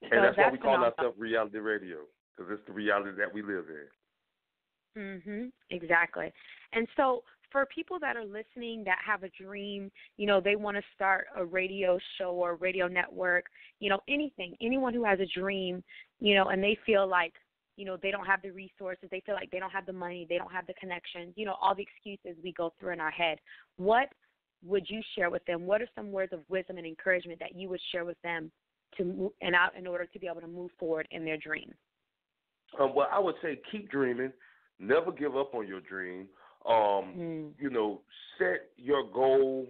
S4: So
S10: and that's, why we call ourselves reality radio because it's the reality that we live in.
S4: Mhm. Exactly. And so for people that are listening that have a dream, you know, they want to start a radio show or a radio network, you know, anything, anyone who has a dream, you know, and they feel like, you know, they don't have the resources, they feel like they don't have the money, they don't have the connections, you know, all the excuses we go through in our head. What would you share with them? What are some words of wisdom and encouragement that you would share with them to move, and out in order to be able to move forward in their dream?
S10: Um, well, I would say keep dreaming. Never give up on your dream. Um,
S4: mm.
S10: You know, set your goal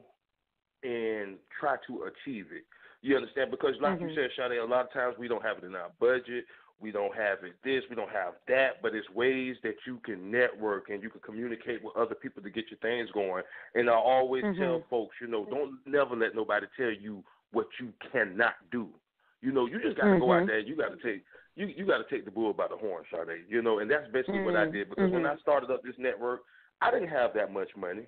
S10: and try to achieve it. You understand? Because, like
S4: mm-hmm.
S10: you said, Sade, a lot of times we don't have it in our budget. We don't have it this, we don't have that, but it's ways that you can network and you can communicate with other people to get your things going. And I always
S4: mm-hmm.
S10: tell folks, you know, don't never let nobody tell you what you cannot do. You know, you just got to
S4: mm-hmm.
S10: go out there. You got to take you you got to take the bull by the horn, Sade. You know, and that's basically
S4: mm-hmm.
S10: what I did because when I started up this network, I didn't have that much money,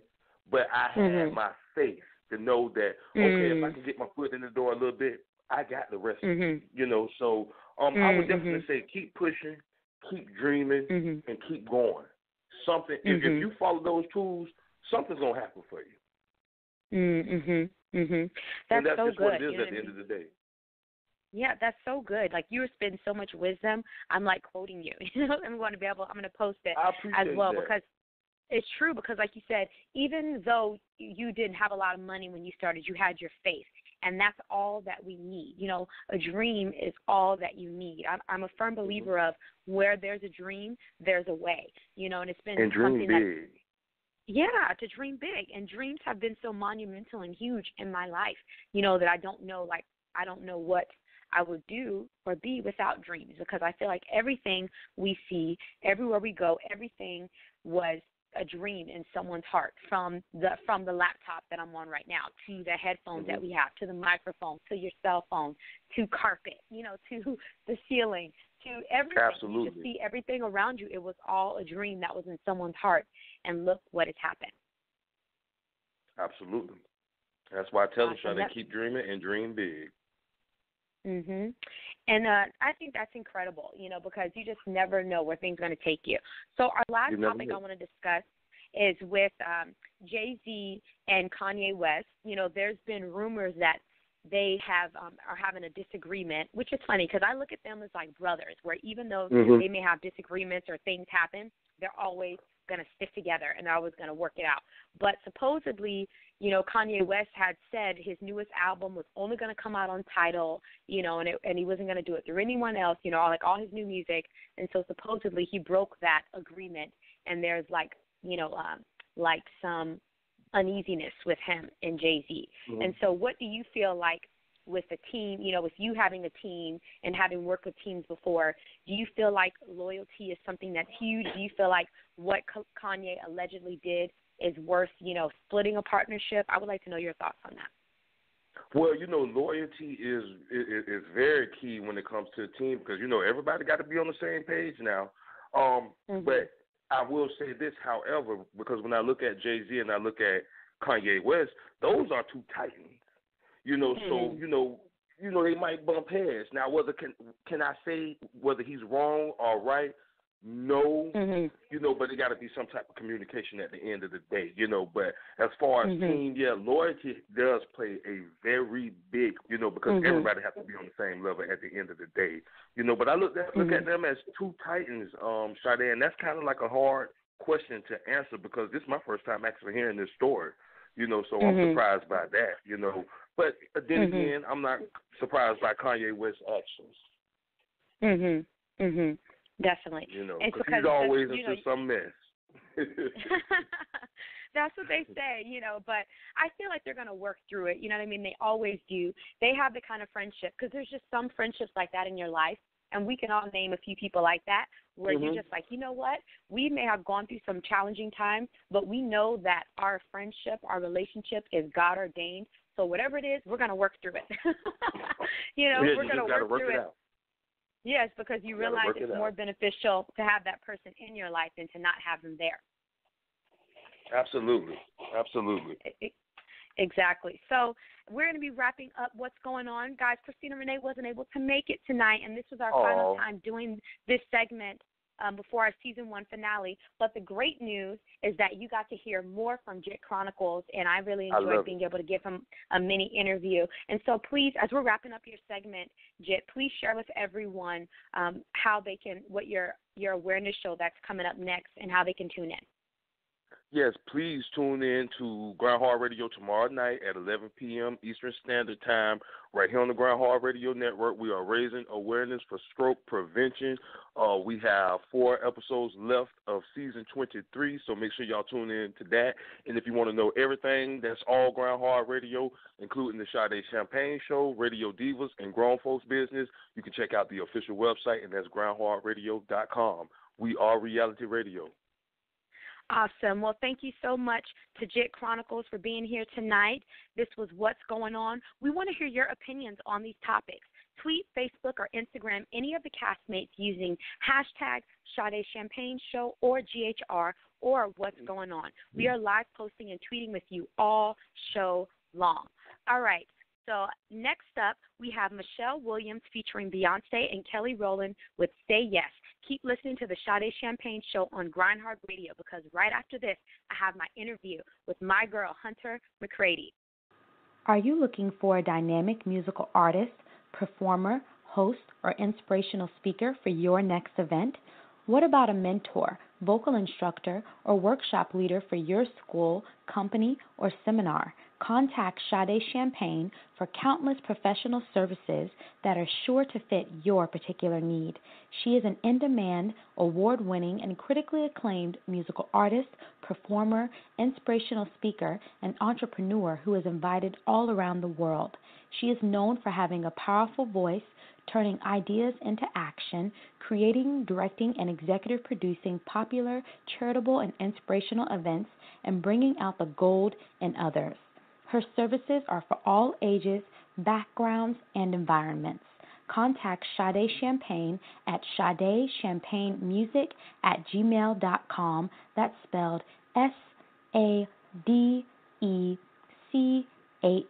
S10: but I had
S4: Mm-hmm.
S10: my faith to know that okay, if I can get my foot in the door a little bit, I got the rest.
S4: Mm-hmm.
S10: You know, so um, I would definitely say keep pushing, keep dreaming,
S4: mm-hmm.
S10: and keep going. Something if, if you follow those tools, something's gonna happen for you.
S4: Mhm. Mhm. That's,
S10: and that's
S4: so
S10: just
S4: good.
S10: what it is
S4: you know
S10: at the
S4: I
S10: end of the day.
S4: Yeah, that's so good. Like you're spitting so much wisdom. I'm like quoting you. You know, I'm going to be able. I'm going to post it as well
S10: that.
S4: because it's true. Because like you said, even though you didn't have a lot of money when you started, you had your faith, and that's all that we need. You know, a dream is all that you need. I'm, I'm a firm
S10: Mm-hmm.
S4: believer of where there's a dream, there's a way. You know, and it's been
S10: And dream
S4: something that
S10: big.
S4: yeah, to dream big. And dreams have been so monumental and huge in my life, you know, that I don't know, like, I don't know what I would do or be without dreams because I feel like everything we see, everywhere we go, everything was a dream in someone's heart from the from the laptop that I'm on right now to the headphones
S10: Mm-hmm.
S4: that we have to the microphone to your cell phone to carpet you know to the ceiling to everything
S10: Absolutely.
S4: you just see everything around you it was all a dream that was in someone's heart and look what has happened
S10: Absolutely. That's why I tell them,
S4: Awesome.
S10: Sade,
S4: That's-
S10: keep dreaming and dream big.
S4: Mhm. And uh I think that's incredible, you know, because you just never know where things are going to take you. So our last topic
S10: know.
S4: I want to discuss is with um Jay-Z and Kanye West. You know, there's been rumors that they have um are having a disagreement, which is funny because I look at them as like brothers, where even though
S10: Mhm.
S4: they may have disagreements or things happen, they're always going to stick together and they're always going to work it out. But supposedly, you know, Kanye West had said his newest album was only going to come out on Tidal, you know, and it, and he wasn't going to do it through anyone else, you know, like all his new music. And so supposedly he broke that agreement, and there's like, you know, um, like some uneasiness with him and Jay Z.
S10: Mhm.
S4: And so, what do you feel like with the team? You know, with you having a team and having worked with teams before, do you feel like loyalty is something that's huge? Do you feel like what Kanye allegedly did is worth, you know, splitting a partnership? I would like to know your thoughts on that.
S10: Well, you know, loyalty is, is is very key when it comes to a team because you know everybody got to be on the same page now. Um,
S4: Mhm.
S10: But I will say this, however, because when I look at Jay Z and I look at Kanye West, those are two titans. You know, mm-hmm. so you know, you know they might bump heads. Now, whether can can I say whether he's wrong or right? No, mm-hmm. you know, but it got to be some type of communication at the end of the day, you know. But as far as mm-hmm. team, yeah, loyalty does play a very big, you know, because mm-hmm. everybody has to be on the same level at the end of the day, you know. But I look at look at mm-hmm. them as two titans, um, Sade, and that's kind of like a hard question to answer because this is my first time actually hearing this story, you know. So I'm mm-hmm. surprised by that, you know. But then mm-hmm. again, I'm not surprised by Kanye West's actions.
S4: Mhm. Mhm. Definitely.
S10: You know,
S4: it's
S10: because he's always into know, some mess.
S4: That's what they say, you know, but I feel like they're going to work through it. You know what I mean? They always do. They have the kind of friendship because there's just some friendships like that in your life, and we can all name a few people like that where mm-hmm. you're just like, you know what? We may have gone through some challenging times, but we know that our friendship, our relationship is God ordained. So whatever it is, we're going to work through it. you know,
S10: yeah,
S4: we're going to
S10: work,
S4: work
S10: through
S4: it. Yes, because you realize it's more beneficial to have that person in your life than to not have them there.
S10: Absolutely. Absolutely.
S4: Exactly. So we're going to be wrapping up what's going on. Guys, Christina Renee wasn't able to make it tonight, and this was our
S10: Aww.
S4: final time doing this segment um, before our season one finale. But the great news is that you got to hear more from Jit Chronicles, and I really enjoyed being
S10: it.
S4: able to give him a mini interview. And so, please, as we're wrapping up your segment, Jit, please share with everyone um, how they can, what your your awareness show that's coming up next, and how they can tune in.
S10: Yes, please tune in to Grind Hard Radio tomorrow night at 11 p.m. Eastern Standard Time, right here on the Grind Hard Radio Network. We are raising awareness for stroke prevention. Uh, we have four episodes left of season 23, so make sure y'all tune in to that. And if you want to know everything, that's all Grind Hard Radio, including the Sade Champagne Show, Radio Divas, and Grown Folks Business. You can check out the official website, and that's grindhardradio.com. We are reality radio.
S4: Awesome. Well, thank you so much to Jit Chronicles for being here tonight. This was What's Going On. We want to hear your opinions on these topics. Tweet, Facebook, or Instagram any of the castmates using hashtag Sade Champagne Show or GHR or What's Going On. We are live posting and tweeting with you all show long. All right. So next up, we have Michelle Williams featuring Beyonce and Kelly Rowland with Say Yes. Keep listening to the Sade Champagne Show on Grind Hard Radio because right after this, I have my interview with my girl, Hunter McGrady.
S1: Are you looking for a dynamic musical artist, performer, host, or inspirational speaker for your next event? What about a mentor, vocal instructor, or workshop leader for your school, company, or seminar? Contact Sade Champagne for countless professional services that are sure to fit your particular need. She is an in demand, award winning, and critically acclaimed musical artist, performer, inspirational speaker, and entrepreneur who is invited all around the world. She is known for having a powerful voice, turning ideas into action, creating, directing, and executive producing popular, charitable, and inspirational events, and bringing out the gold in others. Her services are for all ages, backgrounds, and environments. Contact Sade Champagne at Sade Champagne Music at gmail.com. That's spelled S A D E C H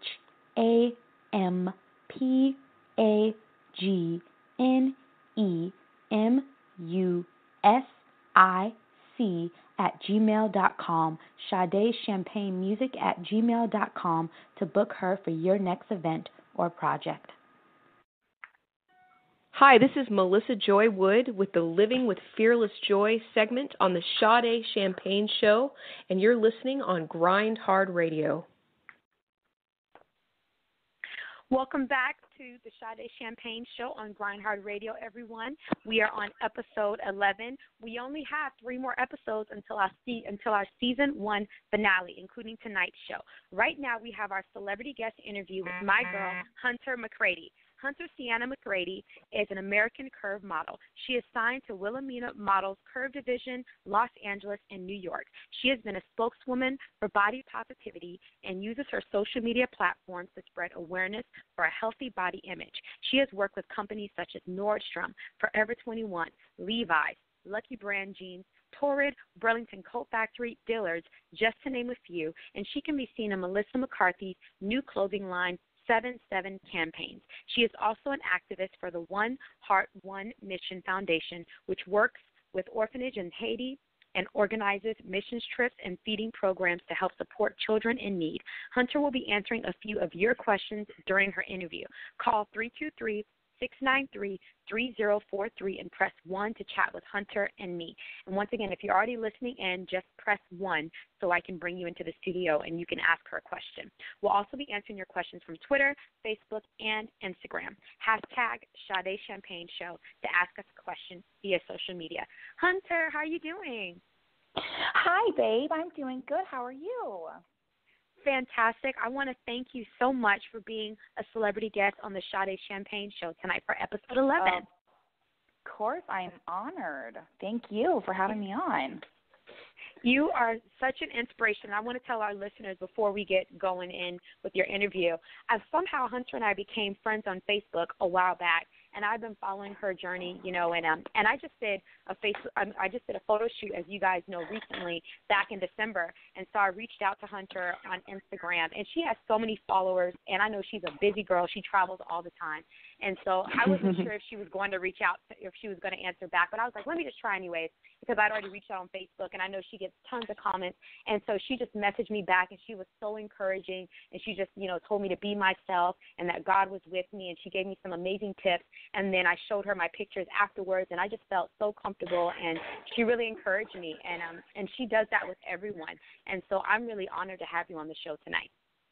S1: A M P A G N E M U S I C at gmail.com, Sade Champagne Music at gmail.com to book her for your next event or project.
S8: Hi, this is Melissa Joy Wood with the Living with Fearless Joy segment on the Sade Champagne Show, and you're listening on Grind Hard Radio.
S4: Welcome back to the Sade Champagne Show on Grind Hard Radio, everyone. We are on episode 11. We only have three more episodes until our, se- until our season one finale, including tonight's show. Right now, we have our celebrity guest interview with my girl, Hunter McGrady. Hunter Sienna McGrady is an American Curve model. She is signed to Wilhelmina Models Curve Division, Los Angeles, and New York. She has been a spokeswoman for body positivity and uses her social media platforms to spread awareness for a healthy body image. She has worked with companies such as Nordstrom, Forever 21, Levi's, Lucky Brand Jeans, Torrid, Burlington Coat Factory, Dillard's, just to name a few, and she can be seen in Melissa McCarthy's new clothing line, 7 7 campaigns. She is also an activist for the One Heart, One Mission Foundation, which works with orphanage in Haiti and organizes missions trips and feeding programs to help support children in need. Hunter will be answering a few of your questions during her interview. Call 323 693 3043 and press 1 to chat with Hunter and me. And once again, if you're already listening in, just press 1 so I can bring you into the studio and you can ask her a question. We'll also be answering your questions from Twitter, Facebook, and Instagram. Hashtag Sade Champagne Show to ask us a question via social media. Hunter, how are you doing?
S6: Hi, babe. I'm doing good. How are you?
S4: Fantastic. I want to thank you so much for being a celebrity guest on the Sade Champagne Show tonight for episode 11.
S6: of course, I'm honored. Thank you for having me on.
S4: You are such an inspiration. I want to tell our listeners before we get going in with your interview. I've somehow Hunter and I became friends on Facebook a while back, and I've been following her journey, you know, and um, and I just did a face, um, I just did a photo shoot, as you guys know, recently back in December, and so I reached out to Hunter on Instagram, and she has so many followers, and I know she's a busy girl. She travels all the time, and so I wasn't sure if she was going to reach out, to, if she was going to answer back, but I was like, let me just try anyways, because I'd already reached out on Facebook, and I know she gets tons of comments, and so she just messaged me back, and she was so encouraging, and she just, you know, told me to be myself, and that God was with me, and she gave me some amazing tips, and then I showed her my pictures afterwards, and I just felt so comfortable, and she really encouraged me, and um, and she does that with everyone, and so I'm really honored to have you on the show tonight.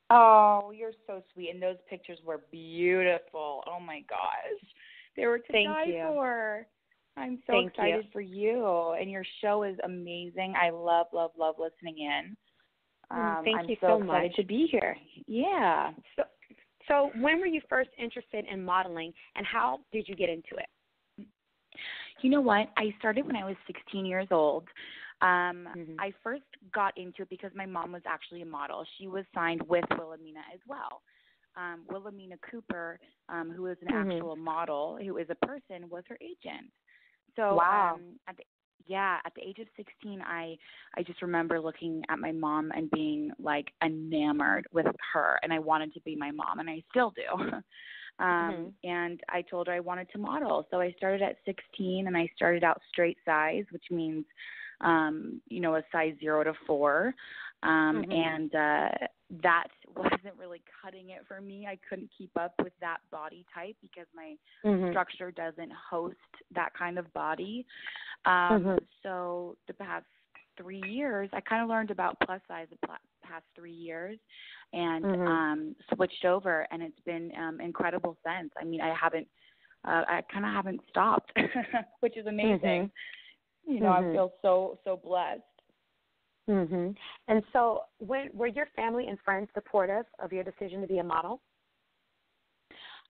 S6: Oh, you're so sweet, and those pictures were beautiful. Oh my gosh, they were to
S4: Thank
S6: die
S4: you.
S6: for. I'm so
S4: Thank
S6: excited
S4: you.
S6: for you, and your show is amazing. I love, love, love listening in.
S4: Mm,
S6: Um,
S4: thank
S6: I'm
S4: you
S6: so
S4: so much.
S6: to be here. Yeah.
S4: So, so when were you first interested in modeling, and how did you get into it?
S6: You know what? I started when I was 16 years old. Um,
S4: Mhm.
S6: I first got into it because my mom was actually a model. She was signed with Wilhelmina as well. Um, Wilhelmina Cooper, um, who is an
S4: Mhm.
S6: actual model, who is a person, was her agent. So
S4: Wow.
S6: um, at the, yeah, at the age of 16, I I just remember looking at my mom and being like enamored with her, and I wanted to be my mom, and I still do. um
S4: Mhm.
S6: and I told her I wanted to model. So I started at 16 and I started out straight size, which means um, you know, a size 0 to 4. Um
S4: Mhm.
S6: and uh that wasn't really cutting it for me. I couldn't keep up with that body type because my
S4: Mhm.
S6: structure doesn't host that kind of body. Um
S4: Mhm.
S6: so the past 3 years I kind of learned about plus size the past 3 years and
S4: Mhm.
S6: um switched over and it's been um incredible since. I mean, I haven't uh, I kind of haven't stopped, which is amazing. You know,
S4: Mhm.
S6: I feel so so blessed.
S4: Mhm. And so, when were your family and friends supportive of your decision to be a model?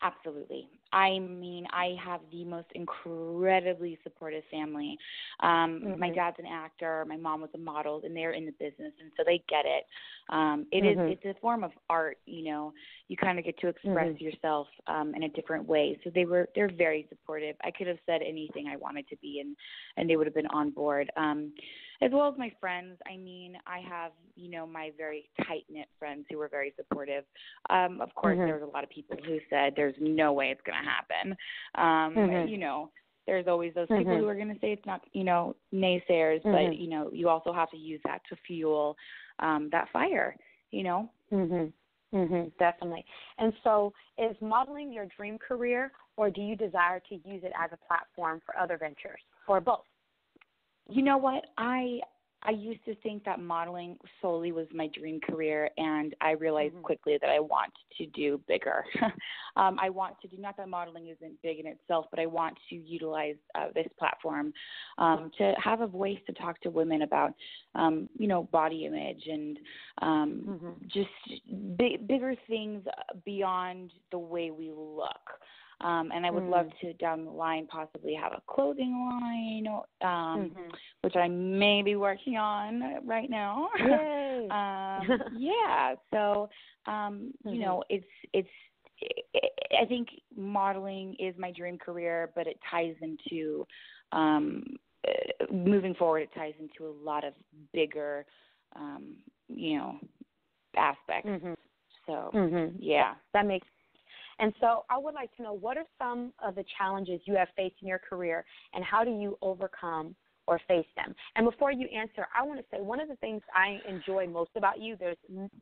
S6: Absolutely. I mean, I have the most incredibly supportive family. Um, My
S4: Mhm.
S6: dad's an actor, my mom was a model, and they're in the business, and so they get it. Um, it is
S4: Mhm.
S6: it's a form of art, you know. You kind of get to express
S4: Mhm.
S6: yourself um, in a different way. So they were they're very supportive. I could have said anything I wanted to be, and and they would have been on board. Um, as well as my friends. I mean, I have you know my very tight knit friends who were very supportive. Um, of course,
S4: Mhm.
S6: there was a lot of people who said there's no way it's going to happen. Um,
S4: Mhm.
S6: You know, there's always those people
S4: Mhm.
S6: who are going to say it's not, you know, naysayers, but
S4: Mhm.
S6: you know, you also have to use that to fuel um, that fire. You know.
S4: Mhm. Mhm. Definitely. And so, is modeling your dream career, or do you desire to use it as a platform for other ventures, or both?
S6: You know what? I I used to think that modeling solely was my dream career, and I realized
S4: Mhm.
S6: quickly that I want to do bigger. um, I want to do not that modeling isn't big in itself, but I want to utilize uh, this platform um, to have a voice to talk to women about, um, you know, body image and um,
S4: Mhm.
S6: just big, bigger things beyond the way we look. Um, and I would
S4: Mm.
S6: love to down the line possibly have a clothing line, or, um,
S4: Mhm.
S6: which I may be working on right now.
S4: Yay.
S6: um, yeah. So, um, you
S4: Mhm.
S6: know, it's it's. I think modeling is my dream career, but it ties into um, moving forward, it ties into a lot of bigger, um, you know, aspects.
S4: Mhm.
S6: So
S4: Mhm.
S6: yeah,
S4: that makes. And so I would like to know what are some of the challenges you have faced in your career, and how do you overcome or face them? And before you answer, I want to say one of the things I enjoy most about you. There's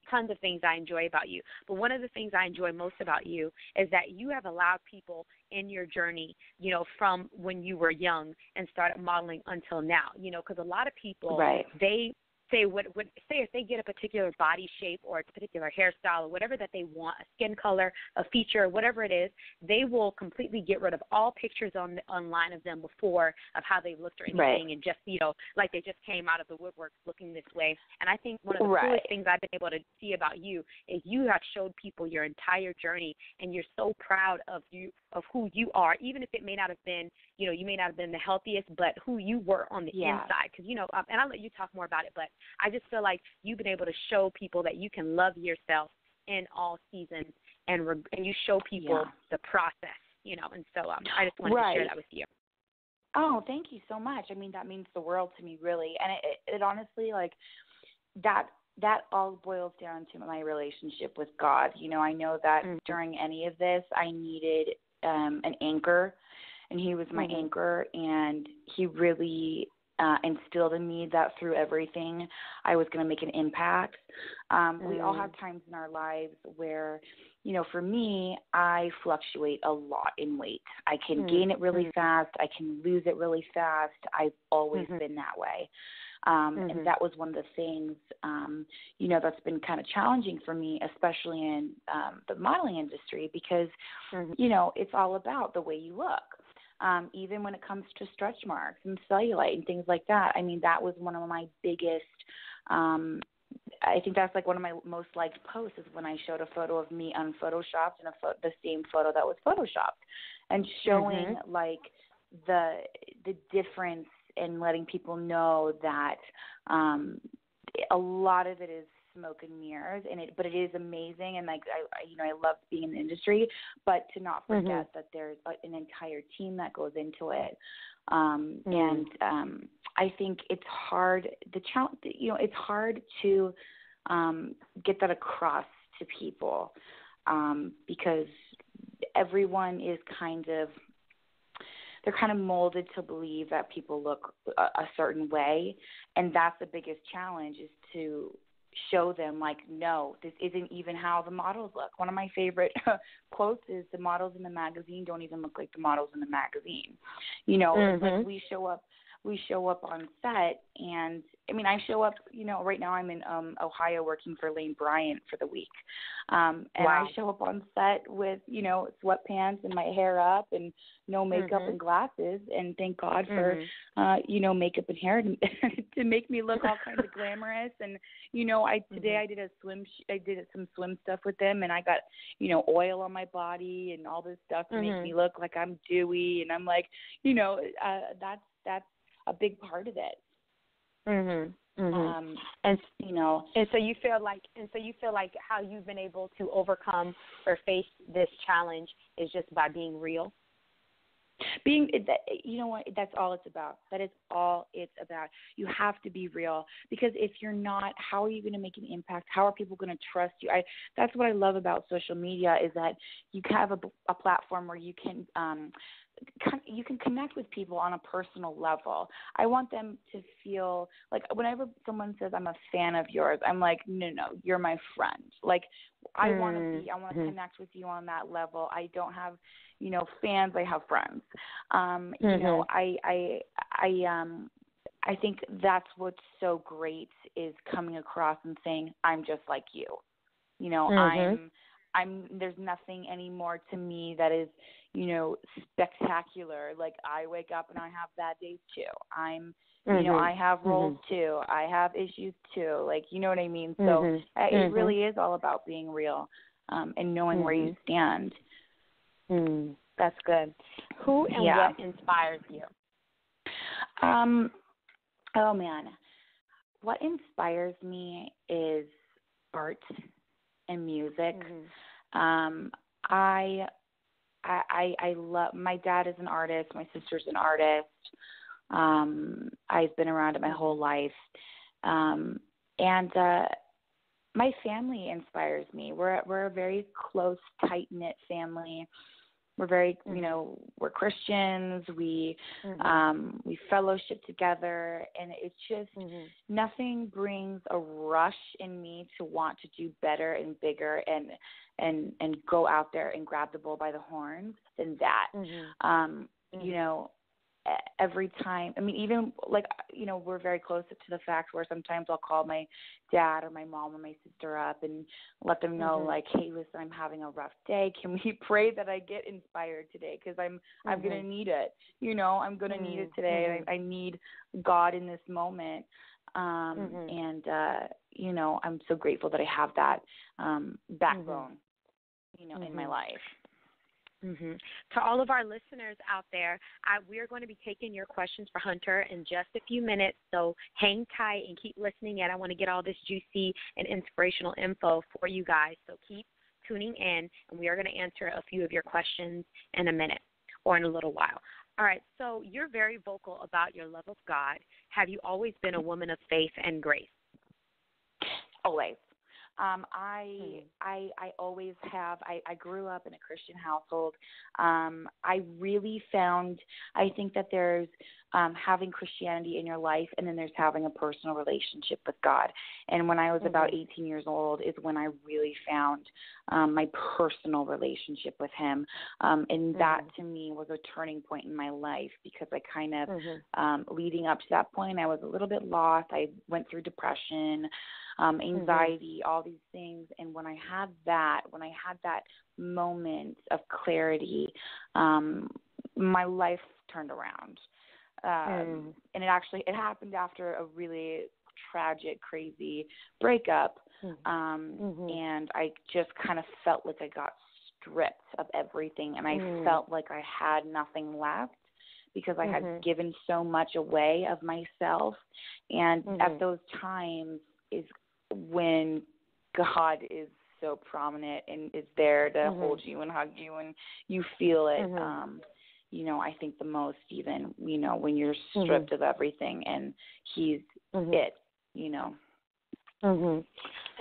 S4: tons of things I enjoy about you, but one of the things I enjoy most about you is that you have allowed people in your journey, you know, from when you were young and started modeling until now. You know, because a lot of people
S6: Right.
S4: they say what what say if they get a particular body shape or a particular hairstyle or whatever that they want, a skin color, a feature, whatever it is, they will completely get rid of all pictures on online of them before of how they looked or anything
S6: Right.
S4: and just you know like they just came out of the woodwork looking this way. And I think one of the
S6: Right.
S4: coolest things I've been able to see about you is you have showed people your entire journey and you're so proud of you of who you are, even if it may not have been you know you may not have been the healthiest, but who you were on the
S6: Yeah.
S4: inside. Because you know, um, and I'll let you talk more about it, but I just feel like you've been able to show people that you can love yourself in all seasons, and re- and you show people
S6: Yeah.
S4: the process, you know. And so um, I just wanted to share that with you.
S6: Oh, thank you so much. I mean, that means the world to me, really. And it, it, it honestly, like, that that all boils down to my relationship with God. You know, I know that
S4: Mhm.
S6: during any of this, I needed um, an anchor, and He was my
S4: Mhm.
S6: anchor, and He really uh, instilled in me that through everything, I was going to make an impact. Um, We all
S4: Mm.
S6: have times in our lives where, you know, for me, I fluctuate a lot in weight. I can
S4: Mm.
S6: gain it really
S4: Mm.
S6: fast. I can lose it really fast. I've always
S4: Mhm.
S6: been that way. Um,
S4: Mhm.
S6: And that was one of the things, um, you know, that's been kind of challenging for me, especially in um, the modeling industry, because,
S4: Mhm.
S6: you know, it's all about the way you look. Um, even when it comes to stretch marks and cellulite and things like that. I mean, that was one of my biggest. Um, I think that's like one of my most liked posts is when I showed a photo of me unphotoshopped and a pho- the same photo that was photoshopped, and showing
S4: Mhm.
S6: like the the difference and letting people know that um a lot of it is smoke and mirrors and it but it is amazing and like I, I you know I love being in the industry but to not
S4: Mhm.
S6: forget that there's a, an entire team that goes into it um
S4: Mm.
S6: and um I think it's hard the challenge you know it's hard to um get that across to people um because everyone is kind of they're kind of molded to believe that people look a, a certain way and that's the biggest challenge is to show them like no this isn't even how the models look one of my favorite quotes is the models in the magazine don't even look like the models in the magazine you know
S4: Mhm.
S6: like we show up we show up on set and I mean I show up, you know, right now I'm in um Ohio working for Lane Bryant for the week. Um and
S4: Wow.
S6: I show up on set with, you know, sweatpants and my hair up and no makeup
S4: Mhm.
S6: and glasses and thank God for
S4: Mhm.
S6: uh, you know, makeup and hair to, to make me look all kinds of glamorous and you know, I today
S4: Mhm.
S6: I did a swim sh- I did some swim stuff with them and I got, you know, oil on my body and all this stuff to make me look like I'm dewy and I'm like, you know, uh that's that's a big part of it.
S4: Mhm. Mhm.
S6: Um,
S4: and
S6: you know,
S4: and so you feel like and so you feel like how you've been able to overcome or face this challenge is just by being real.
S6: being that you know what that's all it's about that is all it's about you have to be real because if you're not how are you going to make an impact how are people going to trust you i that's what i love about social media is that you have a, a platform where you can um you can connect with people on a personal level. I want them to feel like whenever someone says I'm a fan of yours, I'm like, no, no, you're my friend. Like I want to be, I want to
S4: Mhm.
S6: connect with you on that level. I don't have, you know, fans. I have friends. Um, You know,
S4: Mhm.
S6: I, I, I, um, I think that's what's so great is coming across and saying I'm just like you. You know,
S4: Mhm.
S6: I'm I'm there's nothing anymore to me that is, you know, spectacular. Like I wake up and I have bad days too. I'm you know,
S4: Mhm.
S6: I have roles
S4: Mhm.
S6: too. I have issues too. Like you know what I mean? So
S4: Mhm.
S6: uh, it
S4: Mhm.
S6: really is all about being real um and knowing where you stand.
S4: Mm, that's good. Who and
S6: Yeah.
S4: what inspires you?
S6: Um, oh man, what inspires me is art and music.
S4: Mm-hmm.
S6: Um, I, I, I I love. My dad is an artist. My sister's an artist. Um, I've been around it my whole life. Um, and uh, my family inspires me. We're we're a very close, tight knit family. We're very, you know, we're Christians. We
S4: Mm-hmm.
S6: um, we fellowship together, and it's just
S4: Mm-hmm.
S6: nothing brings a rush in me to want to do better and bigger and and and go out there and grab the bull by the horns than that.
S4: Mm-hmm.
S6: Um, you know, e- every time i mean even like you know we're very close to the fact where sometimes i'll call my dad or my mom or my sister up and let them know
S4: Mhm.
S6: like hey listen i'm having a rough day. Can we pray that i get inspired today? Because i'm i'm going to need it. You know i'm going to need it today
S4: Mhm.
S6: I, I need god in this moment. Um
S4: Mhm.
S6: and uh you know i'm so grateful that i have that um backbone you know in my life
S4: hmm To all of our listeners out there, I, we're going to be taking your questions for Hunter in just a few minutes. So hang tight and keep listening. And I want to get all this juicy and inspirational info for you guys. So keep tuning in, and we are going to answer a few of your questions in a minute or in a little while. All right. So you're very vocal about your love of God. Have you always been a woman of faith and grace?
S6: always um i i i always have i i grew up in a christian household. Um i really found i think that there's um having christianity in your life and then there's having a personal relationship with god. And when i was about 18 years old is when i really found um my personal relationship with him. Um and that to me was a turning point in my life because i kind of um leading up to that point i was a little bit lost. I went through depression um anxiety all these things. And when i had that when i had that moment of clarity um my life turned around. Um and it actually it happened after a really tragic crazy breakup. Um and i just kind of felt like i got stripped of everything. And i
S4: Mm.
S6: felt like i had nothing left because i
S4: Mhm.
S6: had given so much away of myself. And at those times is when god is so prominent and is there to
S4: Mhm.
S6: hold you and hug you and you feel it
S4: Mhm.
S6: um you know i think the most even you know when you're
S4: Mhm.
S6: stripped of everything and he's
S4: Mhm.
S6: it you know
S4: hmm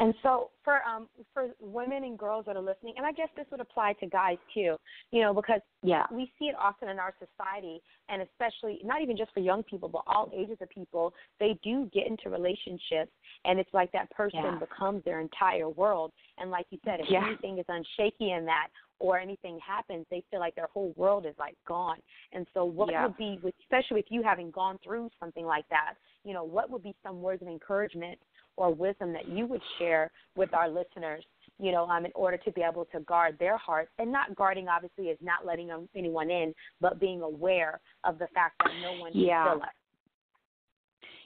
S4: And so for um for women and girls that are listening, and I guess this would apply to guys too, you know, because
S6: yeah
S4: we see it often in our society, and especially not even just for young people, but all ages of people, they do get into relationships, and it's like that person
S6: Yeah.
S4: becomes their entire world. And like you said, if
S6: Yeah.
S4: anything is unshaky in that, or anything happens, they feel like their whole world is like gone. And so, what
S6: Yeah.
S4: would be, with, especially with you having gone through something like that, you know, what would be some words of encouragement or wisdom that you would share with our listeners, you know, um, in order to be able to guard their hearts and not guarding obviously is not letting anyone in, but being aware of the fact that no one can
S6: Yeah.
S4: fill us.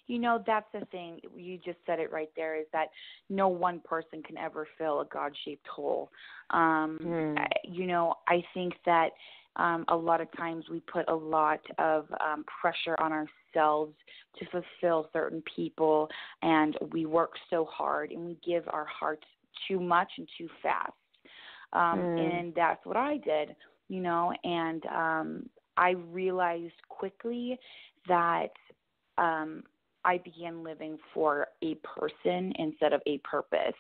S6: You know, that's the thing. You just said it right there is that no one person can ever fill a God shaped hole. Um,
S4: Mm.
S6: You know, I think that um, a lot of times we put a lot of um, pressure on ourselves to fulfill certain people, and we work so hard and we give our hearts too much and too fast. Um,
S4: Mm.
S6: And that's what I did, you know, and um, I realized quickly that um, I began living for a person instead of a purpose.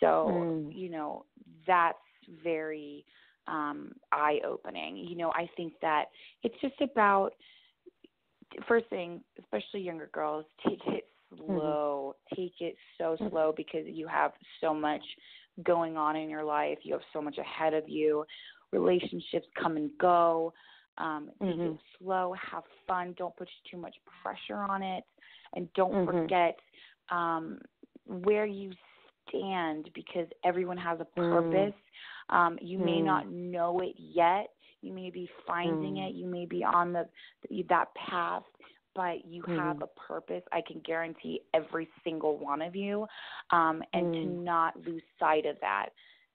S6: So,
S4: Mm.
S6: you know, that's very um, eye opening. You know, I think that it's just about, first thing, especially younger girls, take it slow. Take it so slow because you have so much going on in your life. You have so much ahead of you. Relationships come and go. Um, take
S4: Mhm.
S6: it slow. Have fun. Don't put too much pressure on it, and don't
S4: Mhm.
S6: forget um, where you stand because everyone has a
S4: Mm.
S6: Um, you may
S4: Mm.
S6: not know it yet. You may be finding
S4: Mm.
S6: it. You may be on the that path, but you have
S4: Mhm.
S6: a purpose. I can guarantee every single one of you, um, and to
S4: Mm.
S6: not lose sight of that.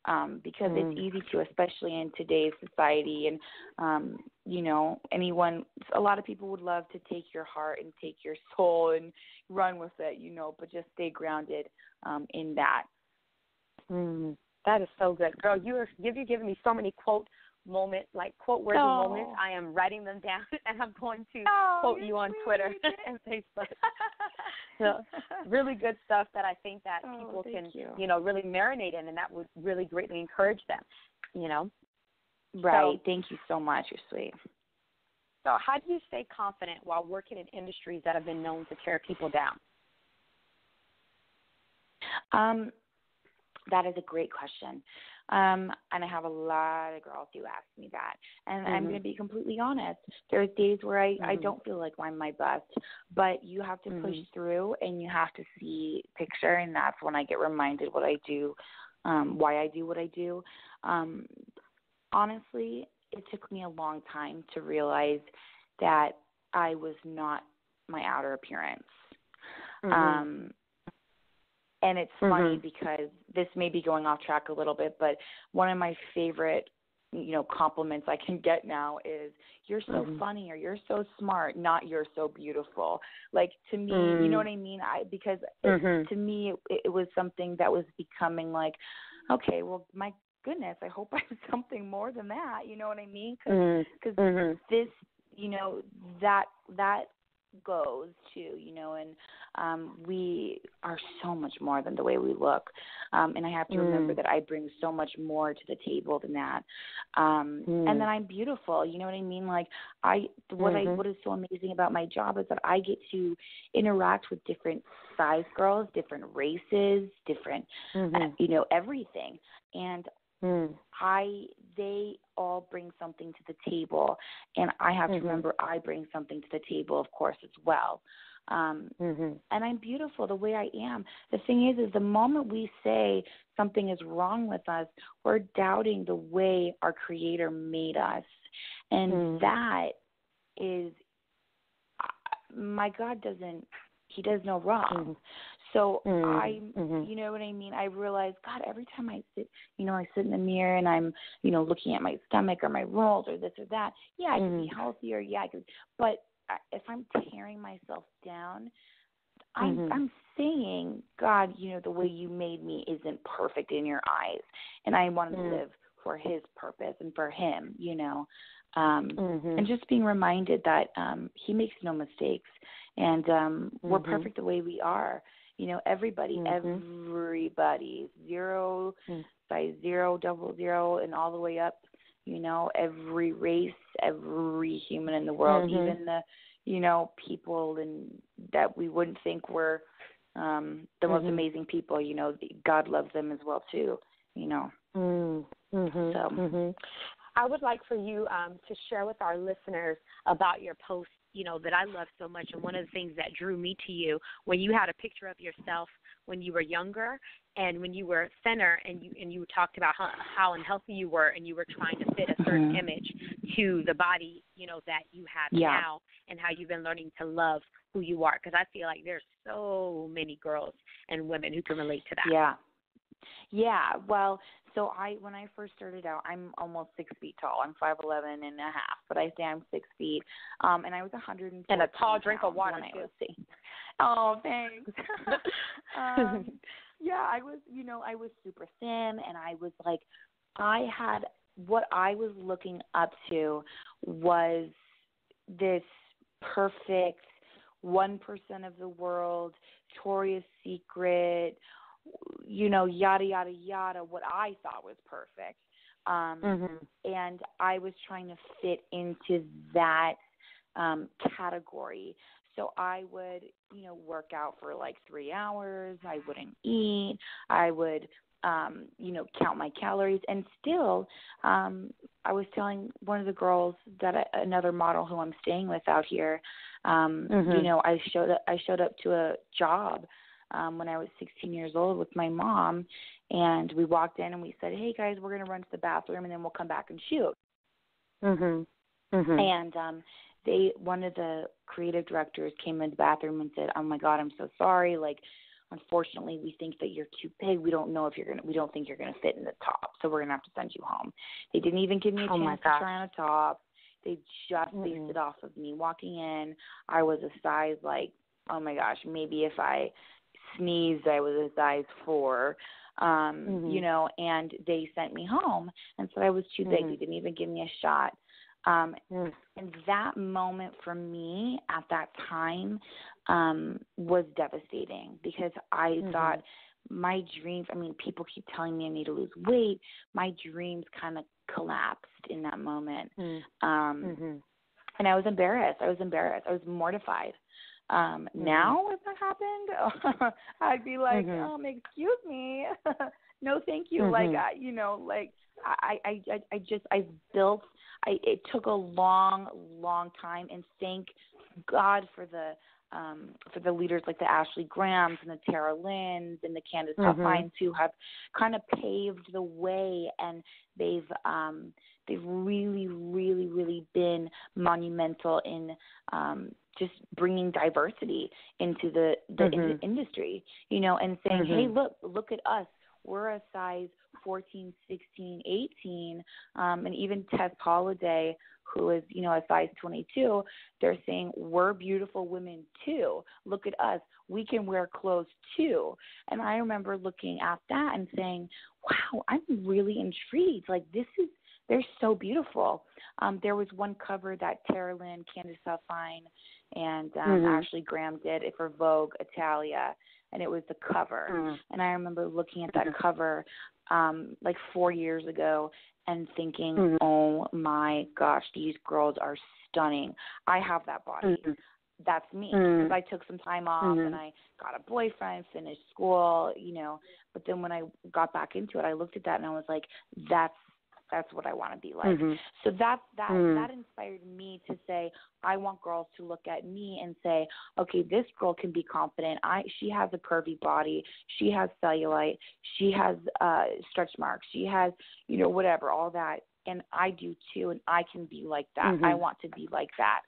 S6: Um, because
S4: Mm.
S6: it's easy to, especially in today's society, and um, you know, anyone. A lot of people would love to take your heart and take your soul and run with it, you know, but just stay grounded um, in that.
S4: Mm, that is so good, girl. You are give you're giving me so many quote moment, like quote worthy
S11: Oh.
S4: moments, I am writing them down and I'm going to
S11: Oh,
S4: quote
S11: you're
S4: on. Twitter and Facebook. so really good stuff that I think that
S6: Oh,
S4: people can,
S6: you.
S4: know, really marinate in and that would really greatly encourage them, you know.
S6: Right.
S4: So-
S6: Thank you so much. You're sweet.
S4: So how do you stay confident while working in industries that have been known to tear people down?
S6: Um, that is a great question. Um, and I have a lot of girls who ask me that. And I'm
S4: Mhm.
S6: going to be completely honest. There's days where I, I
S4: Mhm.
S6: don't feel like I'm my best, but you have to push
S4: Mhm.
S6: through and you have to see picture. And that's when I get reminded what I do, um, why I do what I do. Um, honestly, it took me a long time to realize that I was not my outer appearance.
S4: Mhm.
S6: Um, and it's funny
S4: Mhm.
S6: because this may be going off track a little bit, but one of my favorite, you know, compliments I can get now is "You're so
S4: Mhm.
S6: funny" or "You're so smart," not "You're so beautiful." Like to me, you
S4: Mm.
S6: know what I mean? I because it,
S4: Mhm.
S6: to me it, it was something that was becoming like, okay, well, my goodness, I hope I'm something more than that. You know what I mean? Because
S4: Mhm.
S6: this you know that that goes to you know and um we are so much more than the way we look um and i have to remember
S4: Mm.
S6: that i bring so much more to the table than that um
S4: Mm.
S6: and then i'm beautiful you know what i mean like i what i
S4: Mhm.
S6: what is so amazing about my job is that i get to interact with different size girls different races different uh,
S4: Mhm.
S6: you know everything and
S4: Mm.
S6: I they all bring something to the table and I have
S4: Mhm.
S6: to remember I bring something to the table of course as well. Um
S4: Mhm.
S6: and I'm beautiful the way I am. The thing is is the moment we say something is wrong with us, we're doubting the way our creator made us. And
S4: Mm.
S6: that is uh, my God doesn't he does no wrong. So
S4: Mm.
S6: I
S4: Mhm.
S6: you know what I mean? I realize God every time I sit you know, I sit in the mirror and I'm, you know, looking at my stomach or my rolls or this or that. Yeah, I could be healthier, yeah, I could but I- if I'm tearing myself down, I'm
S4: Mhm.
S6: I'm saying, God, you know, the way you made me isn't perfect in your eyes and I want to
S4: Mm.
S6: live for his purpose and for him, you know. Um
S4: Mhm.
S6: and just being reminded that um he makes no mistakes and um we're
S4: Mhm.
S6: perfect the way we are. You know, everybody,
S4: Mhm.
S6: everybody, zero,
S4: Mm.
S6: size zero, double zero, and all the way up. You know, every race, every human in the world,
S4: Mhm.
S6: even the, you know, people and that we wouldn't think were um the most
S4: Mhm.
S6: amazing people. You know, God loves them as well too. You know.
S4: Mm. Mhm.
S6: So.
S4: Mhm. I would like for you um, to share with our listeners about your post, you know, that I love so much. And one of the things that drew me to you when you had a picture of yourself when you were younger and when you were thinner, and you and you talked about how, how unhealthy you were, and you were trying to fit a certain
S6: Mhm.
S4: image to the body, you know, that you have
S6: Yeah.
S4: now, and how you've been learning to love who you are. Because I feel like there's so many girls and women who can relate to that.
S6: Yeah. Yeah. Well, so I when I first started out, I'm almost six feet tall. I'm five eleven and a half, but I say I'm six feet. Um, and I was a hundred and
S4: And a tall drink of water,
S6: when I
S4: too.
S6: was. Oh, thanks. um, yeah, I was. You know, I was super thin, and I was like, I had what I was looking up to was this perfect one percent of the world, Victoria's Secret, you know, yada yada yada. What I thought was perfect, um,
S4: Mhm.
S6: and I was trying to fit into that um, category. So I would, you know, work out for like three hours. I wouldn't eat. I would, um, you know, count my calories. And still, um, I was telling one of the girls that I, another model who I'm staying with out here, um,
S4: Mhm.
S6: you know, I showed up, I showed up to a job um, when I was 16 years old with my mom, and we walked in and we said, "Hey guys, we're gonna run to the bathroom and then we'll come back and shoot."
S4: Mhm. Mhm.
S6: And um they one of the creative directors came in the bathroom and said, "Oh my god, I'm so sorry. Like unfortunately, we think that you're too big. We don't know if you're going to we don't think you're going to fit in the top. So we're going to have to send you home." They didn't even give me a
S4: Oh,
S6: chance to try on a top. They just
S4: Mm-mm.
S6: based it off of me walking in. I was a size like, oh my gosh, maybe if I sneezed, I was a size four. Um,
S4: Mm-hmm.
S6: you know, and they sent me home and said I was too big.
S4: Mhm.
S6: They didn't even give me a shot. Um,
S4: Mm.
S6: and that moment for me at that time um, was devastating because I
S4: Mhm.
S6: thought my dreams. I mean, people keep telling me I need to lose weight. My dreams kind of collapsed in that moment.
S4: Mm.
S6: Um,
S4: Mhm.
S6: and I was embarrassed. I was embarrassed. I was mortified. Um,
S4: Mhm.
S6: Now, if that happened, I'd be like,
S4: Mhm.
S6: um, excuse me, no, thank you.
S4: Mhm.
S6: Like, I, you know, like I, I, I, I just, I've built. I, it took a long, long time, and thank God for the. Um, for the leaders like the Ashley Grahams and the Tara Lynn's and the Candace
S4: Mhm.
S6: Huffines who have kind of paved the way and they've um, they've really, really, really been monumental in um, just bringing diversity into the the in-
S4: Mhm.
S6: industry, you know, and saying, hey,
S4: Mhm.
S6: look, look at us. We're a size 14, 16, 18, um, and even Tess Holliday, who is, you know, a size 22, they're saying we're beautiful women too. Look at us. We can wear clothes too. And I remember looking at that and saying, wow, I'm really intrigued. Like this is they're so beautiful. Um, there was one cover that Tara Lynn, Candice Huffine, and um,
S4: Mhm.
S6: Ashley Graham did it for Vogue Italia, and it was the cover.
S4: Mhm.
S6: And I remember looking at that
S4: Mhm.
S6: cover um, like four years ago and thinking,
S4: Mhm.
S6: oh my gosh, these girls are stunning. I have that body.
S4: Mhm.
S6: That's me because I took some time off
S4: Mhm.
S6: and I got a boyfriend, finished school, you know. But then when I got back into it, I looked at that and I was like, that's that's what I want to be like.
S4: Mhm.
S6: So that that
S4: Mm.
S6: that inspired me to say I want girls to look at me and say, okay, this girl can be confident. I she has a curvy body, she has cellulite, she has uh stretch marks, she has you know whatever all that, and I do too, and I can be like that.
S4: Mhm.
S6: I want to be like that.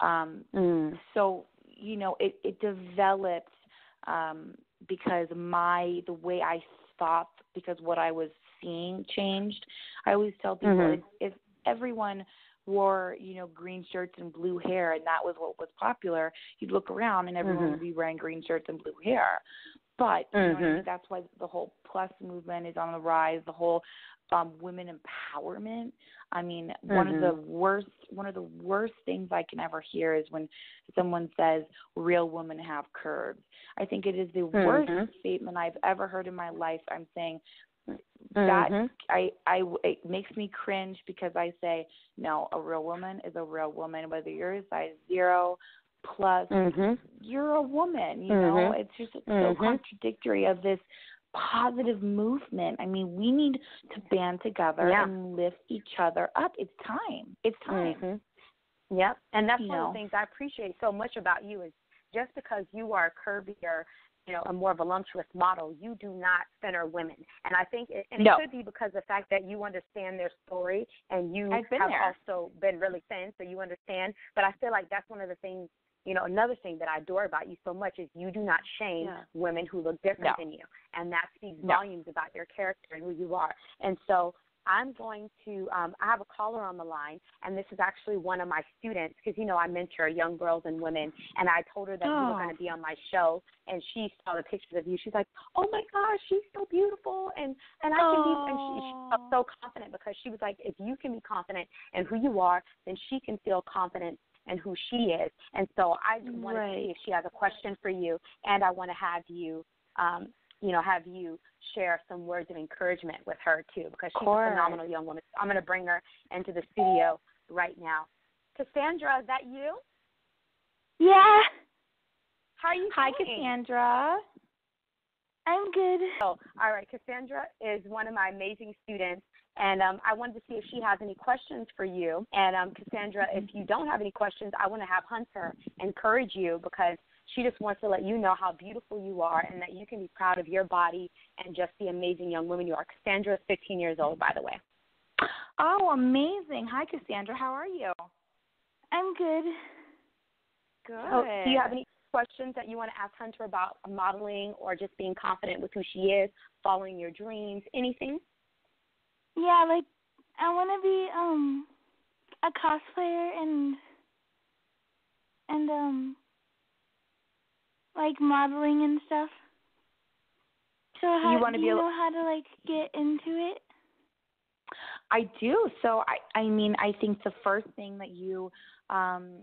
S6: Um,
S4: Mm.
S6: so you know it it developed um because my the way I thought because what I was seeing changed. I always tell people
S4: Mhm.
S6: if, if everyone wore you know green shirts and blue hair and that was what was popular, you'd look around and everyone
S4: Mhm.
S6: would be wearing green shirts and blue hair. But you know what I mean?
S4: Mhm.
S6: that's why the whole plus movement is on the rise. The whole um women empowerment. I mean, one of the
S4: Mhm.
S6: worst one of the worst things I can ever hear is when someone says real women have curves. I think it is the worst
S4: Mhm.
S6: statement I've ever heard in my life. I'm saying that
S4: Mhm.
S6: I I it makes me cringe because I say no, a real woman is a real woman whether you're a size 0 plus
S4: Mhm.
S6: you're a woman, you know?
S4: Mhm.
S6: It's just so
S4: Mhm.
S6: contradictory of this positive movement. I mean, we need to band together
S4: Yeah.
S6: and lift each other up. It's time. It's time.
S4: Mhm. Yep. And that's
S6: You
S4: one of the things I appreciate so much about you is just because you are curvier, you know, a more voluptuous model, you do not center women. And I think it, and it
S6: No.
S4: could be because of the fact that you understand their story and you have
S6: there.
S4: also been really thin, so you understand. But I feel like that's one of the things you know, another thing that I adore about you so much is you do not shame
S6: Yeah.
S4: women who look different
S6: No.
S4: than you. And that speaks
S6: No.
S4: volumes about your character and who you are. And so I'm going to, um, I have a caller on the line, and this is actually one of my students because, you know, I mentor young girls and women, and I told her that you were
S6: Oh.
S4: going to be on my show, and she saw the pictures of you. She's like, oh my gosh, she's so beautiful, and, and I can be, and she, she felt so confident because she was like, if you can be confident in who you are, then she can feel confident and who she is. And so I want to see if she has a question for you, and I want to have you, um, you know, have you share some words of encouragement with her too, because she's a phenomenal young woman. I'm going to bring her into the studio right now. Cassandra, is that you?
S11: Yeah.
S4: How are you
S6: Hi,
S4: doing?
S6: Cassandra.
S11: I'm good.
S4: Oh, all right. Cassandra is one of my amazing students, and um, I wanted to see if she has any questions for you. And um, Cassandra, if you don't have any questions, I want to have Hunter encourage you because she just wants to let you know how beautiful you are and that you can be proud of your body and just the amazing young woman you are. Cassandra is 15 years old, by the way.
S6: Oh, amazing. Hi, Cassandra. How are you?
S11: I'm good.
S6: Good.
S4: So, do you have any questions that you want to ask Hunter about modeling or just being confident with who she is, following your dreams, anything?
S11: Yeah, like I want to be um a cosplayer and and um like modeling and stuff. So how
S6: you want
S11: do
S6: to be
S11: you
S6: able
S11: know how to like get into it?
S6: I do. So I I mean I think the first thing that you um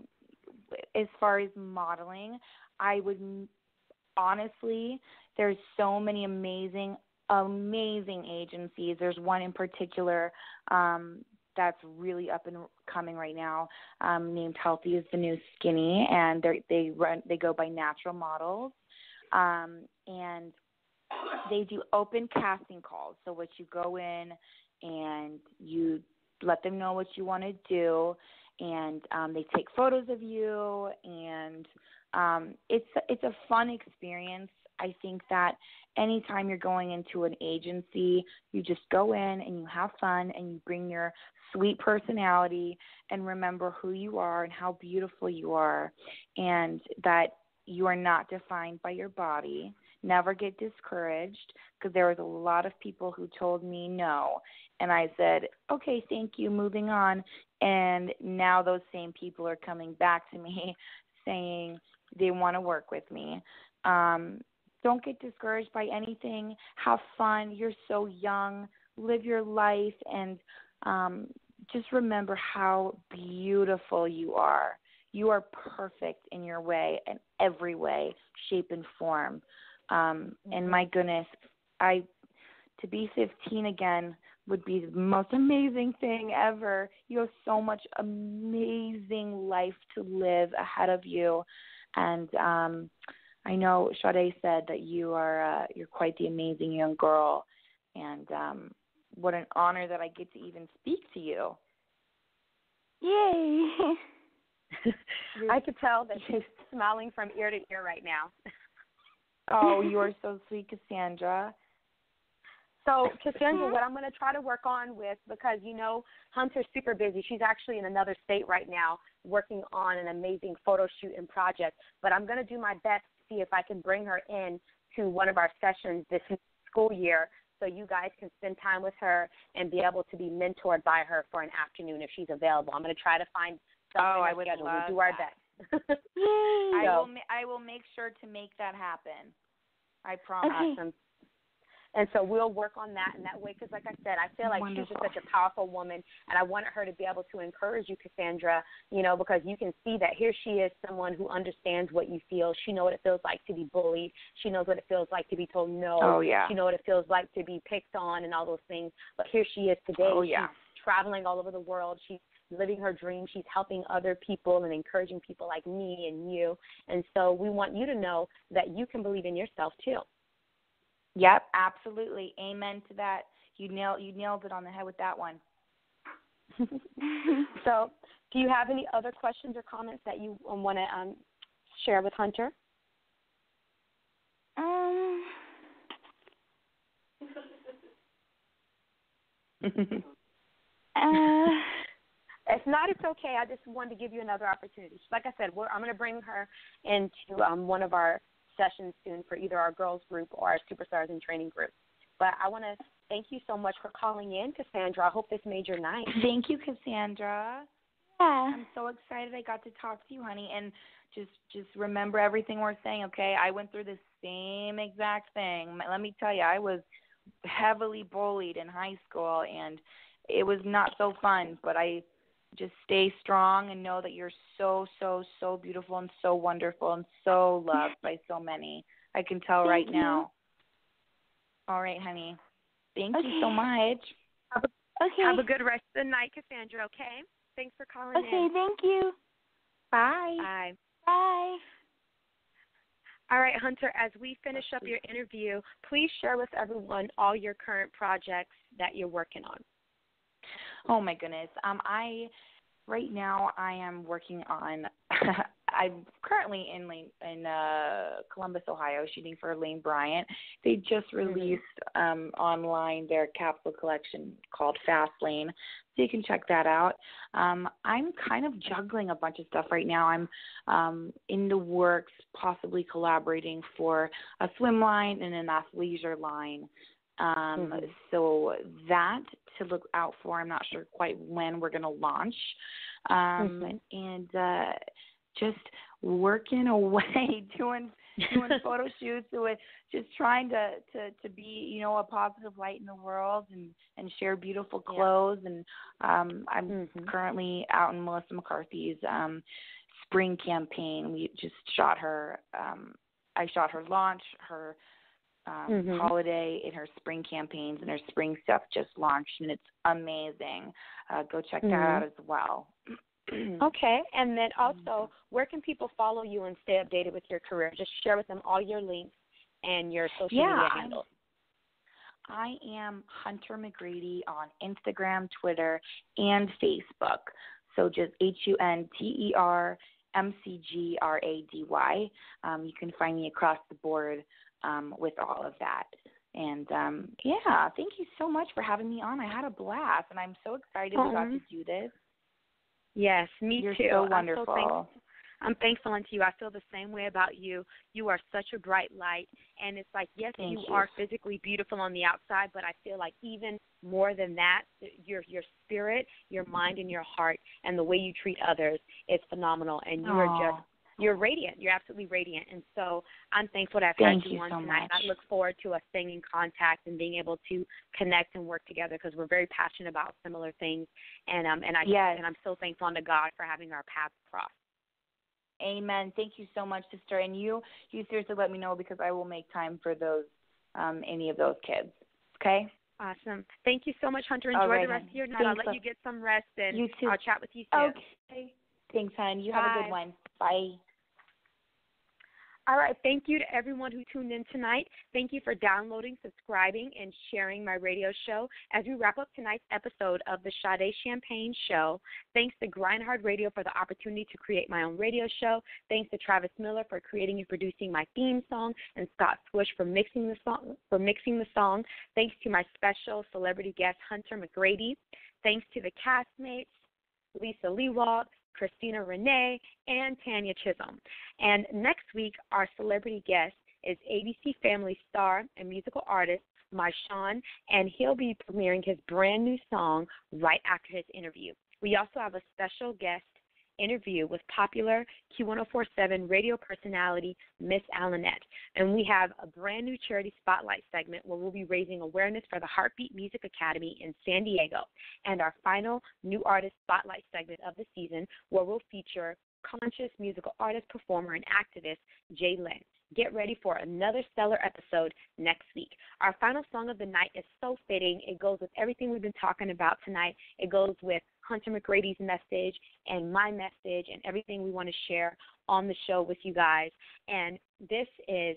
S6: as far as modeling, I would honestly there's so many amazing amazing agencies. There's one in particular um that's really up and coming right now um named Healthy is the New Skinny and they they run they go by natural models. Um and they do open casting calls. So what you go in and you let them know what you want to do and um they take photos of you and um it's it's a fun experience i think that anytime you're going into an agency you just go in and you have fun and you bring your sweet personality and remember who you are and how beautiful you are and that you are not defined by your body never get discouraged because there was a lot of people who told me no and I said, "Okay, thank you, moving on." And now those same people are coming back to me saying they want to work with me. Um don't get discouraged by anything. Have fun. You're so young. Live your life and um just remember how beautiful you are. You are perfect in your way, in every way, shape and form. Um, and my goodness, I to be 15 again would be the most amazing thing ever. You have so much amazing life to live ahead of you, and um, I know Sade said that you are uh, you're quite the amazing young girl, and um, what an honor that I get to even speak to you.
S11: Yay!
S4: I could tell that she's smiling from ear to ear right now.
S6: Oh, you are so sweet, Cassandra.
S4: So, Cassandra, what I'm going to try to work on with, because you know Hunter's super busy. She's actually in another state right now working on an amazing photo shoot and project. But I'm going to do my best see if I can bring her in to one of our sessions this school year so you guys can spend time with her and be able to be mentored by her for an afternoon if she's available. I'm going to try to find something
S6: Oh, I would
S4: schedule.
S6: love
S4: we'll do our
S6: that.
S4: best.
S6: I will. I will make sure to make that happen. I promise.
S4: Awesome. And so we'll work on that in that way because, like I said, I feel like she's just such a powerful woman, and I wanted her to be able to encourage you, Cassandra. You know, because you can see that here she is, someone who understands what you feel. She knows what it feels like to be bullied. She knows what it feels like to be told no.
S6: Oh, yeah.
S4: She knows what it feels like to be picked on and all those things. But here she is today.
S6: Oh, yeah.
S4: She's traveling all over the world. She's living her dream. She's helping other people and encouraging people like me and you. And so we want you to know that you can believe in yourself too.
S6: Yep, absolutely. Amen to that. You nailed you nailed it on the head with that one.
S4: so, do you have any other questions or comments that you want to um, share with Hunter?
S11: Um. Uh.
S4: If not, it's okay. I just wanted to give you another opportunity. Like I said, we're, I'm going to bring her into um, one of our sessions soon for either our girls group or our superstars in training group. But I want to thank you so much for calling in, Cassandra. I hope this made your night.
S6: Thank you, Cassandra.
S11: Yeah.
S6: I'm so excited I got to talk to you, honey, and just just remember everything we're saying, okay? I went through the same exact thing. Let me tell you, I was heavily bullied in high school and it was not so fun, but I just stay strong and know that you're so so so beautiful and so wonderful and so loved by so many. I can tell
S11: Thank
S6: right
S11: you.
S6: now. All right, honey. Thank you so
S11: Okay.
S6: much.
S11: Okay.
S4: Have a good rest of the night, Cassandra, okay? Thanks for calling
S11: Okay.
S4: in.
S11: Thank you.
S6: Bye.
S4: Bye.
S11: Bye.
S4: All right, Hunter, as we finish up your interview, please share with everyone all your current projects that you're working on.
S6: Oh my goodness. Um I right now I am working on I'm currently in Lane in uh Columbus, Ohio, shooting for Lane Bryant. They just released um online their capsule collection called Fast Lane. So you can check that out. Um I'm kind of juggling a bunch of stuff right now. I'm um in the works possibly collaborating for a swim line and an athleisure line. Um,
S4: Mhm.
S6: So that to look out for. I'm not sure quite when we're going to launch. Um,
S4: Mhm.
S6: And uh, just working away, doing doing photo shoots with just trying to to to be you know a positive light in the world and and share beautiful clothes yeah. and um i'm mm-hmm. currently out in melissa mccarthy's um spring campaign we just shot her um i shot her launch her um, mm-hmm. holiday in her spring campaigns and her spring stuff just launched and it's amazing. Uh, go check that mm-hmm. out as well.
S4: okay, and then also, where can people follow you and stay updated with your career? Just share with them all your links and your social
S6: yeah,
S4: media handles.
S6: I am Hunter McGrady on Instagram, Twitter, and Facebook. So just H U N T E R M C G R A D Y. Um, you can find me across the board um, with all of that. And um, yeah, thank you so much for having me on. I had a blast, and I'm so excited we got to do this.
S4: Yes, me
S6: You're
S4: too.
S6: so wonderful.
S4: I'm, so thankful. I'm thankful unto you. I feel the same way about you. You are such a bright light, and it's like yes,
S6: you,
S4: you are physically beautiful on the outside, but I feel like even more than that, your your spirit, your mind, and your heart, and the way you treat others is phenomenal. And you
S6: Aww.
S4: are just you're radiant. You're absolutely radiant. And so I'm thankful to have
S6: Thank
S4: had you,
S6: you
S4: on
S6: so
S4: tonight.
S6: Much.
S4: I look forward to us staying in contact and being able to connect and work together because we're very passionate about similar things. And um and I
S6: yes.
S4: and I'm so thankful unto God for having our paths cross.
S6: Amen. Thank you so much, sister. And you you seriously let me know because I will make time for those um any of those kids. Okay?
S4: Awesome. Thank you so much, Hunter. Enjoy
S6: right,
S4: the rest of your night.
S6: Thanks,
S4: I'll let you get some rest and
S6: you too.
S4: I'll chat with you soon.
S6: Okay. Thanks, hon. You
S4: Bye.
S6: have a good one. Bye.
S4: All right. Thank you to everyone who tuned in tonight. Thank you for downloading, subscribing, and sharing my radio show. As we wrap up tonight's episode of the Sade Champagne Show, thanks to Grindhard Radio for the opportunity to create my own radio show. Thanks to Travis Miller for creating and producing my theme song, and Scott Swish for mixing the song. For mixing the song. Thanks to my special celebrity guest Hunter McGrady. Thanks to the castmates Lisa Lewolt, Christina Renee, and Tanya Chisholm. And next week, our celebrity guest is ABC Family star and musical artist Marshawn, and he'll be premiering his brand new song right after his interview. We also have a special guest interview with popular Q1047 radio personality Miss Alanette. And we have a brand new charity spotlight segment where we'll be raising awareness for the Heartbeat Music Academy in San Diego. And our final new artist spotlight segment of the season where we'll feature conscious musical artist, performer, and activist Jay Lynn. Get ready for another stellar episode next week. Our final song of the night is so fitting. It goes with everything we've been talking about tonight. It goes with Hunter McGrady's message and my message and everything we want to share on the show with you guys. And this is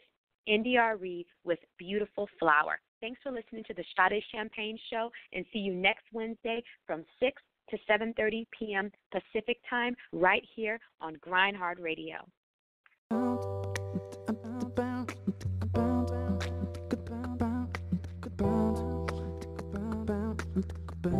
S4: NDRE with Beautiful Flower. Thanks for listening to the Sade Champagne Show and see you next Wednesday from 6 to 7:30 p.m. Pacific Time right here on Grindhard Radio. Where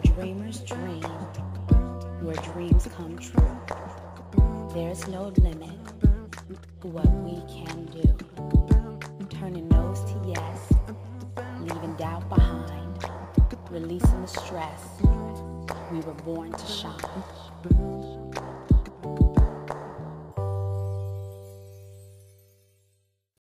S4: dreamers dream, where dreams come true. There's no limit to what we can do. Turning no's to yes, leaving doubt behind, releasing the stress. We were born to shine.